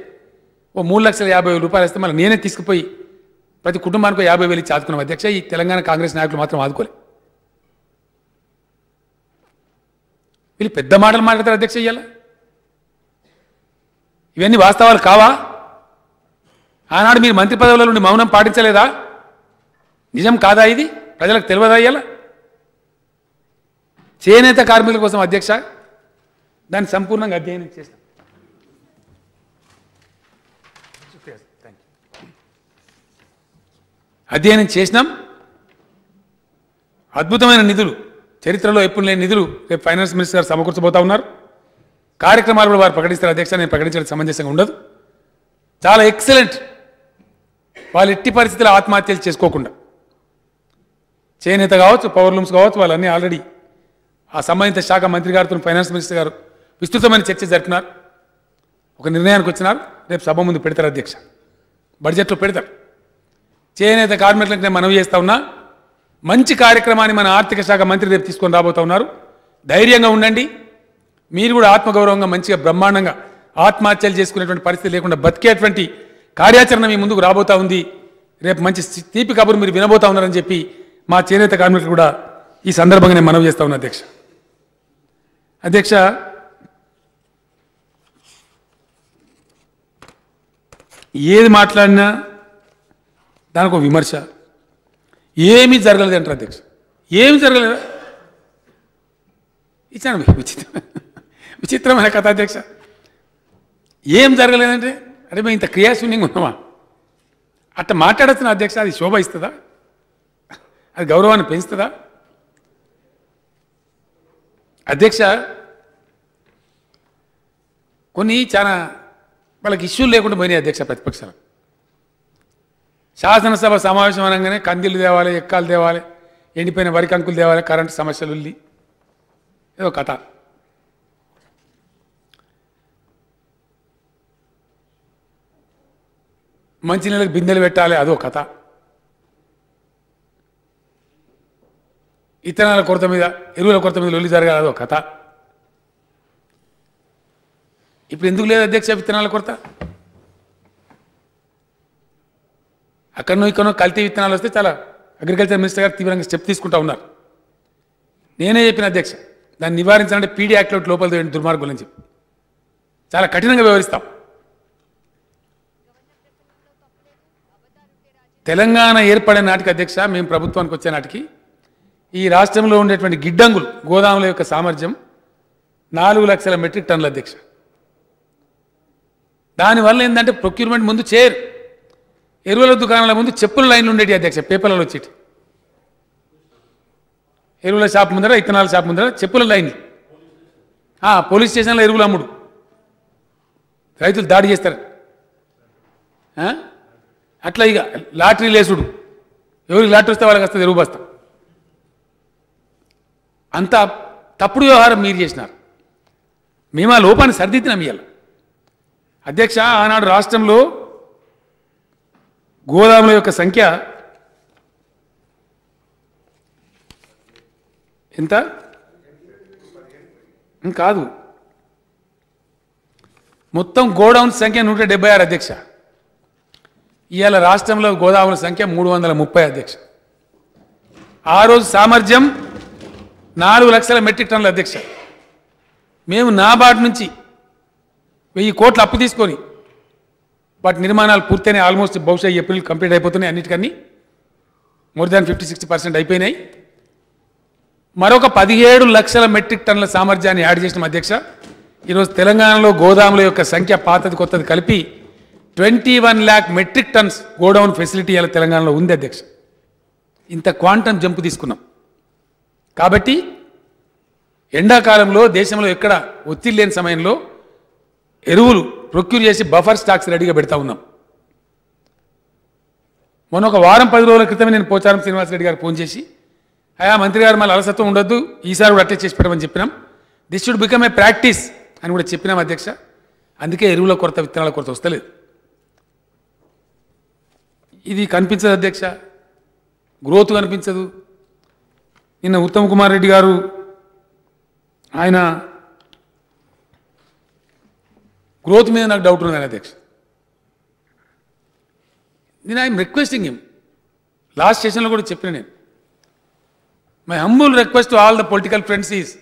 Speaker 2: ఓ మూడు లక్షల యాభై వేల రూపాయలు ఇస్తే మళ్ళీ నేనే తీసుకుపోయి ప్రతి కుటుంబానికి యాభై వేలు ఇచ్చి ఆదుకున్నాం. అధ్యక్ష ఈ తెలంగాణ కాంగ్రెస్ నాయకులు మాత్రం ఆదుకోలే. వీళ్ళు పెద్ద మాటలు మాట్లాడతారు అధ్యక్ష ఇయ్యాల. ఇవన్నీ వాస్తవాలు కావా? ఆనాడు మీరు మంత్రి పదవుల నుండి మౌనం పాటించలేదా? నిజం కాదా ఇది? ప్రజలకు తెలియదా ఇయ్యాల? చేనేత కార్మికుల కోసం అధ్యక్ష దాన్ని సంపూర్ణంగా అధ్యయనం చేస్తాం అధ్యయనం చేసినాం. అద్భుతమైన నిధులు చరిత్రలో ఎప్పుడు లేని నిధులు రేపు ఫైనాన్స్ మినిస్టర్ గారు సమకూర్చబోతా ఉన్నారు. కార్యక్రమాలు కూడా వారు ప్రకటిస్తారు అధ్యక్ష నేను ప్రకటించడం సమంజసంగా ఉండదు. చాలా ఎక్సలెంట్ వాళ్ళు ఎట్టి పరిస్థితుల్లో ఆత్మహత్యలు చేసుకోకుండా చేనేత కావచ్చు పవర్ లూమ్స్ కావచ్చు వాళ్ళన్నీ ఆల్రెడీ ఆ సంబంధిత శాఖ మంత్రి గారితో ఫైనాన్స్ మినిస్టర్ గారు విస్తృతమైన చర్చ జరిపినారు. ఒక నిర్ణయానికి వచ్చినారు. రేపు సభ ముందు పెడతారు అధ్యక్ష. బడ్జెట్లో పెడతారు. చేనేత కార్మికులకు నేను మనవి చేస్తా ఉన్నా మంచి కార్యక్రమాన్ని మన ఆర్థిక శాఖ మంత్రి రేపు తీసుకొని రాబోతా ఉన్నారు. ధైర్యంగా ఉండండి. మీరు కూడా ఆత్మగౌరవంగా మంచిగా బ్రహ్మాండంగా ఆత్మహత్యలు చేసుకునేటువంటి పరిస్థితి లేకుండా బతికేటువంటి కార్యాచరణ మీ ముందుకు రాబోతా ఉంది. రేపు మంచి తీపి కబురు మీరు వినబోతా ఉన్నారని చెప్పి మా చేనేత కార్మికులు కూడా ఈ సందర్భంగా నేను మనవి చేస్తా ఉన్నా అధ్యక్ష. అధ్యక్ష. ఏది మాట్లాడినా దానికి ఒక విమర్శ. ఏమీ జరగలేదు అంటారు అధ్యక్ష. ఏమి జరగలేదా. ఇచ్చాను విచిత్ర విచిత్రమైన కథ అధ్యక్ష. ఏం జరగలేదంటే అంటే మేము ఇంత క్రియాశూన్యంగా ఉన్నామా? అట్ట మాట్లాడుతున్న అధ్యక్ష? అది శోభ ఇస్తుందా? అది గౌరవాన్ని పెంచుతుందా? అధ్యక్ష కొన్ని చాలా వాళ్ళకి ఇష్యూలు లేకుండా పోయినాయి అధ్యక్ష ప్రతిపక్షాలు. శాసనసభ సమావేశం అనగానే కందిలు తేవాలి ఎక్కాలు తేవాలి ఎండిపోయిన వరి కంకులు తేవాలి కరెంటు సమస్యలు ఉల్లి. ఏదో కథ. మంచినీళ్ళకి బిందెలు పెట్టాలి అదో కథ. ఇతనాల కొరత మీద ఎరువుల కొరత మీద లొల్లి జరగాలి అదో కథ. ఇప్పుడు ఎందుకు లేదు అధ్యక్ష విత్తనాల కొరత? అక్కడనో ఇక్కడనో కల్తీ విత్తనాలు వస్తే చాలా అగ్రికల్చర్ మినిస్టర్ గారు తీవ్రంగా స్టెప్ తీసుకుంటా ఉన్నారు. నేనే చెప్పిన అధ్యక్ష దాన్ని నివారించాలంటే పీడీ యాక్ట్లో లోపల తోయండి దుర్మార్గులు అని చాలా కఠినంగా వ్యవహరిస్తాం. తెలంగాణ ఏర్పడే నాటికి అధ్యక్ష మేము ప్రభుత్వానికి వచ్చే నాటికి ఈ రాష్ట్రంలో ఉండేటువంటి గిడ్డంగులు గోదాముల యొక్క సామర్థ్యం నాలుగు లక్షల మెట్రిక్ టన్నుల అధ్యక్ష. దానివల్ల ఏంటంటే ప్రొక్యూర్మెంట్ ముందు చేయరు. ఎరువుల దుకాణాల ముందు చెప్పుల లైన్లు ఉండేటి అధ్యక్ష పేపర్లలో వచ్చేటి. ఎరువుల షాప్ ముందర ఇత్తనాల షాప్ ముందర చెప్పుల లైన్లు. పోలీస్ స్టేషన్లో ఎరువులు అమ్ముడు. రైతులు దాడి చేస్తారు. ఆ? అట్లా ఇక లాటరీ లేసుడు. ఎవరికి లాటరీ వస్తే వాళ్ళకి వస్తుంది ఎరువు బస్తా. అంత తప్పుడు వ్యవహారం మీరు చేసినారు. మేము ఆ లోపాన్ని సరిదిద్దినాం ఇవాళ అధ్యక్ష ఆనాడు రాష్ట్రంలో గోదాముల యొక్క సంఖ్య ఎంత? కాదు. మొత్తం గోడౌన్ సంఖ్య నూట డెబ్బై ఆరు అధ్యక్ష. ఇవాళ రాష్ట్రంలో గోదాముల సంఖ్య మూడు వందల ముప్పై అధ్యక్ష. ఆ రోజు సామర్థ్యం నాలుగు లక్షల మెట్రిక్ టన్నుల అధ్యక్ష. మేము నాబార్డు నుంచి వెయ్యి కోట్లు అప్పు తీసుకొని వాటి నిర్మాణాలు పూర్తయినాయి. ఆల్మోస్ట్ బహుశా ఏప్రిల్ కంప్లీట్ అయిపోతున్నాయి అన్నిటికన్నీ. More than fifty sixty percent అయిపోయినాయి. మరొక పదిహేడు లక్షల మెట్రిక్ టన్నుల సామర్థ్యాన్ని యాడ్ చేసిన అధ్యక్ష. ఈరోజు తెలంగాణలో గోదాముల యొక్క సంఖ్య పాతది కొత్తది కలిపి twenty one lakh metric tons godown facility ఇలా తెలంగాణలో ఉంది అధ్యక్ష. ఇంత క్వాంటమ్ జంప్ తీసుకున్నాం. కాబట్టి ఎండాకాలంలో దేశంలో ఎక్కడ ఒత్తిడి లేని సమయంలో ఎరువులు ప్రొక్యూర్ చేసి బఫర్ స్టాక్స్ రెడీగా పెడతా ఉన్నాం. మొన్న ఒక వారం పది రోజుల క్రితమే నేను పోచారం శ్రీనివాసరెడ్డి గారు ఫోన్ చేసి అయా మంత్రి గారు మళ్ళీ అలసత్వం ఉండొద్దు ఈసారి కూడా అట్టే చేసి పెట్టమని చెప్పినాం. This should become a practice అని కూడా చెప్పినాం అధ్యక్ష. అందుకే ఎరువుల కొరత విత్తనాల కొరత వస్తలేదు. ఇది కనిపించదు అధ్యక్ష. గ్రోత్ కనిపించదు. నిన్న ఉత్తమ్ కుమార్ రెడ్డి గారు ఆయన గ్రోత్ మీద నాకు డౌట్ ఉంది అధ్యక్ష. నేను ఐఎమ్ రిక్వెస్టింగ్ హిమ్ లాస్ట్ సెషన్లో కూడా చెప్పిన నేను. My humble request all the political friends is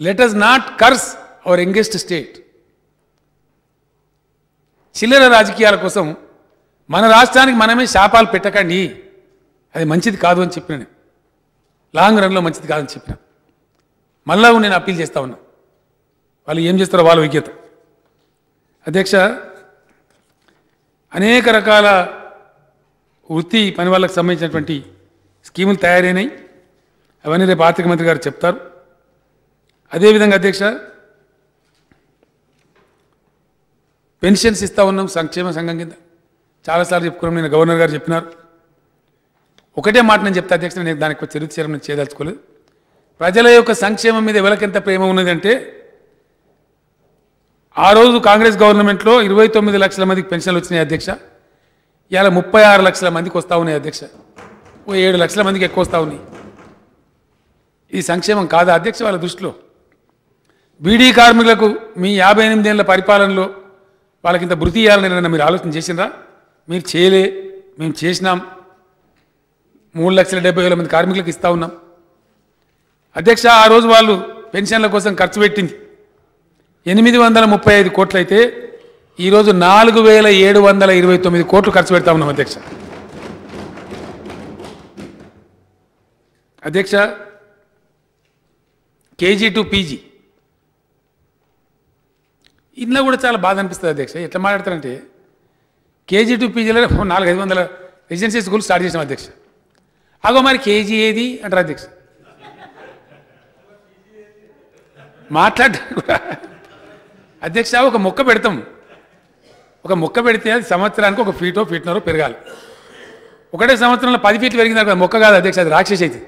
Speaker 2: let us not curse our youngest state చిల్లర రాజకీయాల కోసం మన రాష్ట్రానికి మనమే శాపాలు పెట్టకండి. అది మంచిది కాదు అని చెప్పిన నేను. లాంగ్ రన్లో మంచిది కాదని చెప్పిన. మళ్ళా నేను అప్పీల్ చేస్తా ఉన్నా. వాళ్ళు ఏం చేస్తారో వాళ్ళ విజ్ఞత. అధ్యక్ష అనేక రకాల వృత్తి పని వాళ్ళకి సంబంధించినటువంటి స్కీములు తయారైనాయి. అవన్నీ రేపు ఆర్థిక మంత్రి గారు చెప్తారు. అదేవిధంగా అధ్యక్ష పెన్షన్స్ ఇస్తా ఉన్నాం సంక్షేమ సంఘం కింద. చాలాసార్లు చెప్పుకున్నాం నేను గవర్నర్ గారు చెప్పినారు. ఒకటే మాట నేను చెప్తా అధ్యక్ష నేను దానికి చరిత్ర చేయదలుచుకోలేదు. ప్రజల యొక్క సంక్షేమం మీద ఎవరికెంత ప్రేమ ఉన్నదంటే ఆ రోజు కాంగ్రెస్ గవర్నమెంట్లో ఇరవై తొమ్మిది లక్షల మందికి పెన్షన్లు వచ్చినాయి అధ్యక్ష. ఇవాళ ముప్పై ఆరు లక్షల మందికి వస్తూ ఉన్నాయి అధ్యక్ష. ఓ ఏడు లక్షల మందికి ఎక్కువ వస్తూ ఉన్నాయి. ఇది సంక్షేమం కాదా అధ్యక్ష వాళ్ళ దృష్టిలో? బీడీ కార్మికులకు మీ యాభై ఎనిమిదేళ్ళ పరిపాలనలో వాళ్ళకి ఇంత భృతి ఇవ్వాలని మీరు ఆలోచన చేసినరా మీరు చేయలే మేము చేసినాం. మూడు లక్షల డెబ్బై వేల మంది కార్మికులకు ఇస్తూ ఉన్నాం. అధ్యక్ష ఆ రోజు వాళ్ళు పెన్షన్ల కోసం ఖర్చు పెట్టింది. ఎనిమిది వందల ముప్పై ఐదు కోట్లయితే ఈరోజు నాలుగు వేల ఏడు వందల ఇరవై తొమ్మిది కోట్లు ఖర్చు పెడతా ఉన్నాం అధ్యక్ష. అధ్యక్ష కేజీ టు పీజీ. ఇందులో కూడా చాలా బాధ అనిపిస్తుంది అధ్యక్ష. ఎట్లా మాట్లాడతారంటే కేజీ టు పీజీలో నాలుగు ఐదు వందల రెసిడెన్సీ స్కూల్ స్టార్ట్ చేసాం అధ్యక్ష. అగో మరి కేజీ ఏది అంటారు అధ్యక్ష? మాట్లాడడానికి కూడా. అధ్యక్ష ఒక మొక్క పెడతాం. ఒక మొక్క పెడితే అది సంవత్సరానికి ఒక ఫీటో ఫీట్నరో పెరగాలి. ఒకటే సంవత్సరంలో పది ఫీట్లు పెరిగింది అనుకో, మొక్క కాదు అధ్యక్ష అది రాక్షసి అయితే.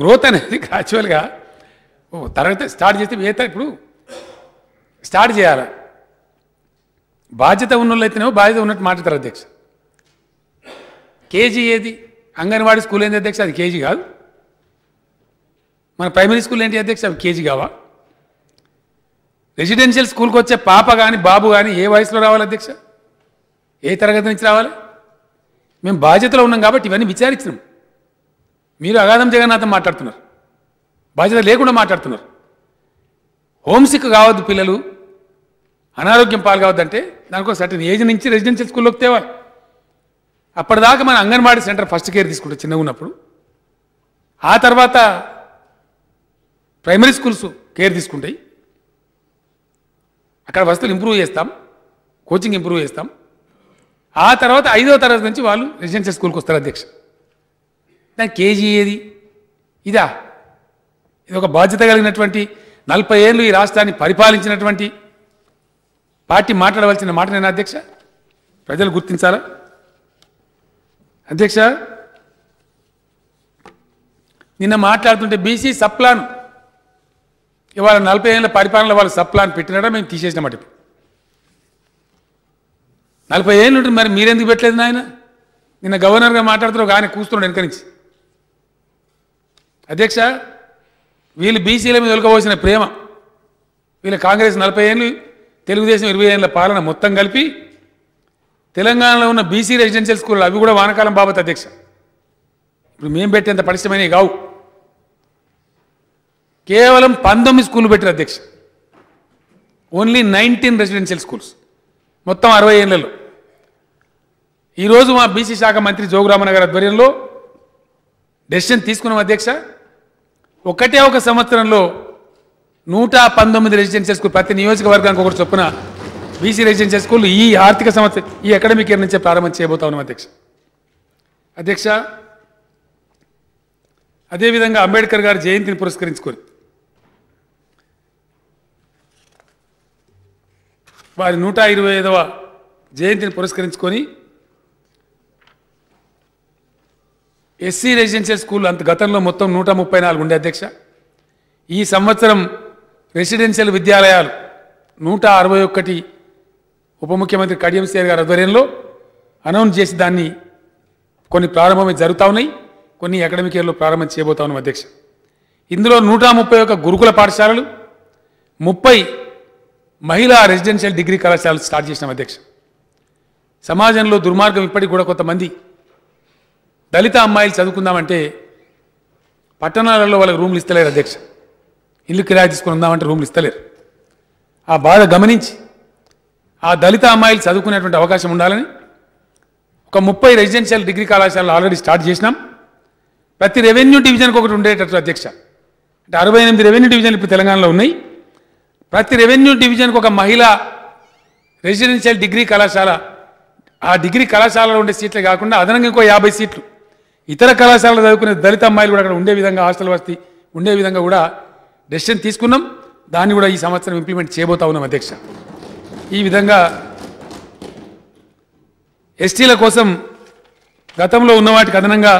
Speaker 2: గ్రోత్ అనేది గ్రాచువల్గా ఓ తరగతి స్టార్ట్ చేస్తే ఏ ఇప్పుడు స్టార్ట్ చేయాలి? బాధ్యత ఉన్న వాళ్ళు అయితేనేమో బాధ్యత ఉన్నట్టు మాట్లాడతారు అధ్యక్ష. కేజీ ఏది? అంగన్వాడీ స్కూల్ ఏంది అధ్యక్ష? అది కేజీ కాదు. మన ప్రైమరీ స్కూల్ ఏంటి అధ్యక్ష? అవి కేజీ కావా? రెసిడెన్షియల్ స్కూల్కి వచ్చే పాప కానీ బాబు కానీ ఏ వయసులో రావాలి అధ్యక్ష? ఏ తరగతి నుంచి రావాలి? మేము బాధ్యతలో ఉన్నాం కాబట్టి ఇవన్నీ విచారించినాం. మీరు అగాధం జగన్నాథం మాట్లాడుతున్నారు. బాధ్యత లేకుండా మాట్లాడుతున్నారు. హోమ్సిక్ కావద్దు పిల్లలు. అనారోగ్యం పాలు కావద్దంటే దానికోసం సర్టన్ ఏజ్ నుంచి రెసిడెన్షియల్ స్కూల్లోకి తేవాలి. అప్పటిదాకా మన అంగన్వాడీ సెంటర్ ఫస్ట్ కేర్ తీసుకుంటాం చిన్నగా ఉన్నప్పుడు ఆ తర్వాత ప్రైమరీ స్కూల్స్ కేర్ తీసుకుంటాయి. అక్కడ వస్తువులు ఇంప్రూవ్ చేస్తాం కోచింగ్ ఇంప్రూవ్ చేస్తాం. ఆ తర్వాత ఐదో తరగతి నుంచి వాళ్ళు రెసిడెన్షియల్ స్కూల్కి వస్తారు అధ్యక్ష. దాని కేజీ ఏది? ఇదా. ఇది ఒక బాధ్యత కలిగినటువంటి నలభై ఏళ్ళు ఈ రాష్ట్రాన్ని పరిపాలించినటువంటి పార్టీ మాట్లాడవలసిన మాట నేను అధ్యక్ష? ప్రజలు గుర్తించాలా? అధ్యక్ష నిన్న మాట్లాడుతుంటే బీసీ సప్లాన్. ఇవాళ నలభై ఏళ్ళ పరిపాలనలో వాళ్ళు సప్లాన్ పెట్టినారా మేము తీసేసినామాట ఇప్పుడు. నలభై ఏళ్ళు ఉంటుంది మరి మీరెందుకు పెట్టలేదు నాయన? నిన్న గవర్నర్గా మాట్లాడుతున్నారు ఒక ఆయన కూస్తున్నాడు వెనక నుంచి. అధ్యక్ష వీళ్ళు బీసీల మీద ఒలకవలసిన ప్రేమ. వీళ్ళ కాంగ్రెస్ నలభై ఏళ్ళు తెలుగుదేశం ఇరవై ఏళ్ళ పాలన మొత్తం కలిపి తెలంగాణలో ఉన్న బీసీ రెసిడెన్షియల్ స్కూల్లో అవి కూడా వానకాలం బాబత్ అధ్యక్ష. ఇప్పుడు మేము పెట్టేంత పటిష్టమైనవి కావు. కేవలం పంతొమ్మిది స్కూళ్ళు పెట్టారు అధ్యక్ష. ఓన్లీ నైన్టీన్ రెసిడెన్షియల్ స్కూల్స్ మొత్తం అరవై ఏళ్ళలో. ఈరోజు మా బీసీ శాఖ మంత్రి జోగురామన్ గారి ఆధ్వర్యంలో డెసిషన్ తీసుకున్నాం అధ్యక్ష. ఒకటే ఒక సంవత్సరంలో నూట పంతొమ్మిది రెసిడెన్షియల్ స్కూల్ ప్రతి నియోజకవర్గానికి ఒకటి చొప్పున బీసీ రెసిడెన్షియల్ స్కూల్ ఈ ఆర్థిక సంవత్సరం ఈ అకాడమిక్ ఇయర్ నుంచే ప్రారంభం చేయబోతా ఉన్నాం అధ్యక్ష. అధ్యక్ష అదేవిధంగా అంబేద్కర్ గారి జయంతిని పురస్కరించుకొని వారి నూట ఇరవై ఐదవ జయంతిని పురస్కరించుకొని ఎస్సీ రెసిడెన్షియల్ స్కూల్ అంత గతంలో మొత్తం నూట ముప్పై నాలుగు ఉండే అధ్యక్ష. ఈ సంవత్సరం రెసిడెన్షియల్ విద్యాలయాలు నూట అరవై ఒక్కటి ఉప ముఖ్యమంత్రి కడియం సేర్ గారి ఆధ్వర్యంలో అనౌన్స్ చేసి దాన్ని కొన్ని ప్రారంభమై జరుగుతూ ఉన్నాయి. కొన్ని అకాడమిక్ ఇయర్లో ప్రారంభం చేయబోతా ఉన్నాం అధ్యక్ష. ఇందులో నూట ముప్పై ఒక గురుకుల పాఠశాలలు ముప్పై మహిళా రెసిడెన్షియల్ డిగ్రీ కళాశాలలు స్టార్ట్ చేసినాం అధ్యక్ష. సమాజంలో దుర్మార్గం ఇప్పటికి కూడా కొంతమంది దళిత అమ్మాయిలు చదువుకుందామంటే పట్టణాలలో వాళ్ళకి రూమ్లు ఇస్తలేరు అధ్యక్ష. ఇల్లు కిరాయి తీసుకుని ఉందామంటే రూమ్లు ఇస్తలేరు. ఆ బాధ గమనించి ఆ దళిత అమ్మాయిలు చదువుకునేటువంటి అవకాశం ఉండాలని ఒక ముప్పై రెసిడెన్షియల్ డిగ్రీ కళాశాలలు ఆల్రెడీ స్టార్ట్ చేసినాం. ప్రతి రెవెన్యూ డివిజన్కి ఒకటి ఉండేటట్టు అధ్యక్ష. అంటే అరవై ఎనిమిది రెవెన్యూ డివిజన్లు ఇప్పుడు తెలంగాణలో ఉన్నాయి. ప్రతి రెవెన్యూ డివిజన్కి ఒక మహిళ రెసిడెన్షియల్ డిగ్రీ కళాశాల ఆ డిగ్రీ కళాశాలలో ఉండే సీట్లే కాకుండా అదనంగా ఇంకో యాభై సీట్లు. ఇతర కళాశాలలో చదువుకునే దళిత అమ్మాయిలు కూడా అక్కడ ఉండే విధంగా హాస్టల్ వసతి ఉండే విధంగా కూడా డెసిషన్ తీసుకున్నాం. దాన్ని కూడా ఈ సంవత్సరం ఇంప్లిమెంట్ చేయబోతా ఉన్నాం అధ్యక్ష. ఈ విధంగా ఎస్టీల కోసం గతంలో ఉన్న వాటికి అదనంగా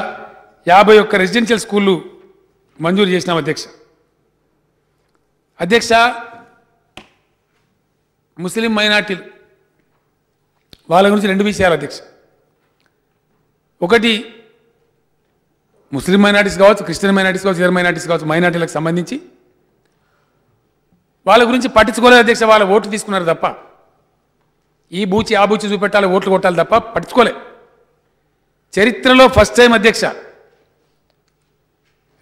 Speaker 2: యాభై ఒక్క రెసిడెన్షియల్ స్కూళ్ళు మంజూరు చేసినాం అధ్యక్ష. అధ్యక్ష ముస్లిం మైనార్టీలు వాళ్ళ గురించి రెండు విషయాలు అధ్యక్ష. ఒకటి ముస్లిం మైనార్టీస్ కావచ్చు క్రిస్టియన్ మైనార్టీస్ కావచ్చు ఇతర మైనార్టీస్ కావచ్చు మైనార్టీలకు సంబంధించి వాళ్ళ గురించి పట్టించుకోలేదు అధ్యక్ష వాళ్ళ ఓటు తీసుకున్నారు తప్ప. ఈ బూచి ఆ బూచి చూపెట్టాలి ఓట్లు కొట్టాలి తప్ప పట్టించుకోలే. చరిత్రలో ఫస్ట్ టైం అధ్యక్ష.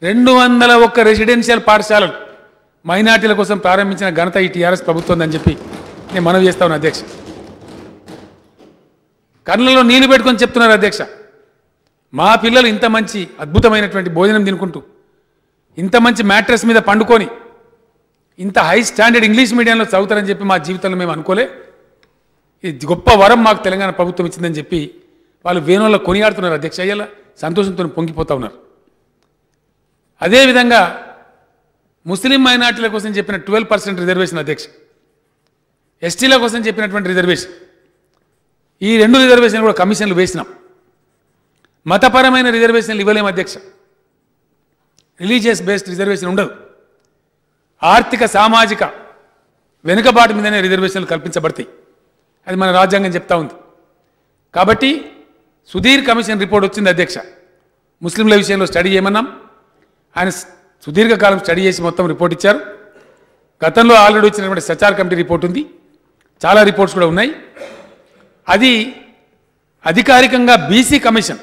Speaker 2: రెండు వందల ఒక్క రెసిడెన్షియల్ పాఠశాలలు మైనార్టీల కోసం ప్రారంభించిన ఘనత ఈ టీఆర్ఎస్ ప్రభుత్వం అని చెప్పి నేను మనవి చేస్తా ఉన్నా అధ్యక్ష. కర్నూలులో నీళ్ళు పెట్టుకొని చెప్తున్నారు అధ్యక్ష. మా పిల్లలు ఇంత మంచి అద్భుతమైనటువంటి భోజనం తినుకుంటూ ఇంత మంచి మ్యాట్రస్ మీద పండుకొని ఇంత హై స్టాండర్డ్ ఇంగ్లీష్ మీడియంలో చదువుతారని చెప్పి మా జీవితంలో మేము అనుకోలే. ఇది గొప్ప వరం మాకు తెలంగాణ ప్రభుత్వం ఇచ్చిందని చెప్పి వాళ్ళు వేణుల్లో కొనియాడుతున్నారు అధ్యక్ష. అయ్యేలా సంతోషంతో పొంగిపోతూ ఉన్నారు. అదేవిధంగా ముస్లిం మైనార్టీల కోసం చెప్పిన ట్వెల్వ్ పర్సెంట్ రిజర్వేషన్ అధ్యక్ష. ఎస్టీల కోసం చెప్పినటువంటి రిజర్వేషన్. ఈ రెండు రిజర్వేషన్లు కూడా కమిషన్లు వేసినాం. మతపరమైన రిజర్వేషన్లు ఇవ్వలేము అధ్యక్ష. రిలీజియస్ బేస్డ్ రిజర్వేషన్ ఉండదు. ఆర్థిక సామాజిక వెనుకబాటు మీదనే రిజర్వేషన్లు కల్పించబడతాయి. అది మన రాజ్యాంగం చెప్తా ఉంది. కాబట్టి సుధీర్ కమిషన్ రిపోర్ట్ వచ్చింది అధ్యక్ష. ముస్లింల విషయంలో స్టడీ చేయమన్నాం. ఆయన సుదీర్ఘకాలం స్టడీ చేసి మొత్తం రిపోర్ట్ ఇచ్చారు. గతంలో ఆల్రెడీ వచ్చినటువంటి సచార్ కమిటీ రిపోర్ట్ ఉంది. చాలా రిపోర్ట్స్ కూడా ఉన్నాయి. అది అధికారికంగా బీసీ కమిషన్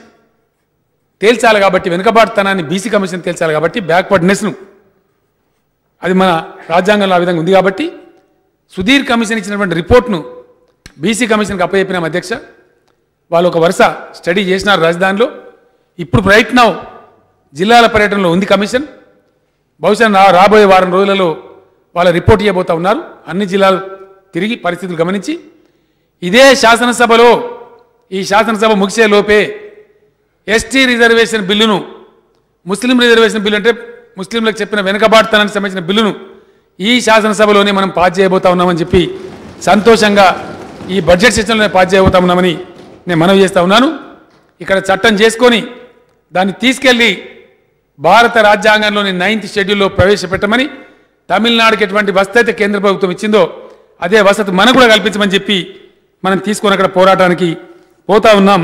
Speaker 2: తేల్చాలి కాబట్టి వెనుకబాటుతనాన్ని బీసీ కమిషన్ తేల్చాలి కాబట్టి బ్యాక్వర్డ్నెస్ను అది మన రాజ్యాంగంలో ఆ విధంగా ఉంది కాబట్టి సుధీర్ కమిషన్ ఇచ్చినటువంటి రిపోర్ట్ను బీసీ కమిషన్కి అప్పచెప్పినాం అధ్యక్ష. వాళ్ళు ఒక వరుస స్టడీ చేసినారు రాజధానిలో. ఇప్పుడు ప్రయత్నం జిల్లాల పర్యటనలో ఉంది కమిషన్. బహుశా రాబోయే వారం రోజులలో వాళ్ళ రిపోర్ట్ ఇవ్వబోతా ఉన్నారు. అన్ని జిల్లాలు తిరిగి పరిస్థితులు గమనించి. ఇదే శాసనసభలో ఈ శాసనసభ ముగిసే లోపే ఎస్టీ రిజర్వేషన్ బిల్లును ముస్లిం రిజర్వేషన్ బిల్లు అంటే ముస్లింలకు చెప్పిన వెనుకబాటుతనానికి సంబంధించిన బిల్లును ఈ శాసనసభలోనే మనం పాస్ చేయబోతా ఉన్నామని చెప్పి సంతోషంగా ఈ బడ్జెట్ సెషన్లోనే పాస్ చేయబోతా ఉన్నామని నేను మనవి చేస్తా ఉన్నాను. ఇక్కడ చట్టం చేసుకొని దాన్ని తీసుకెళ్ళి భారత రాజ్యాంగంలోని నైన్త్ షెడ్యూల్లో ప్రవేశపెట్టమని తమిళనాడుకి ఎటువంటి వసతి అయితే కేంద్ర ప్రభుత్వం ఇచ్చిందో అదే వసతి మనకు కూడా కల్పించమని చెప్పి మనం తీసుకొని అక్కడ పోరాటానికి పోతా ఉన్నాం.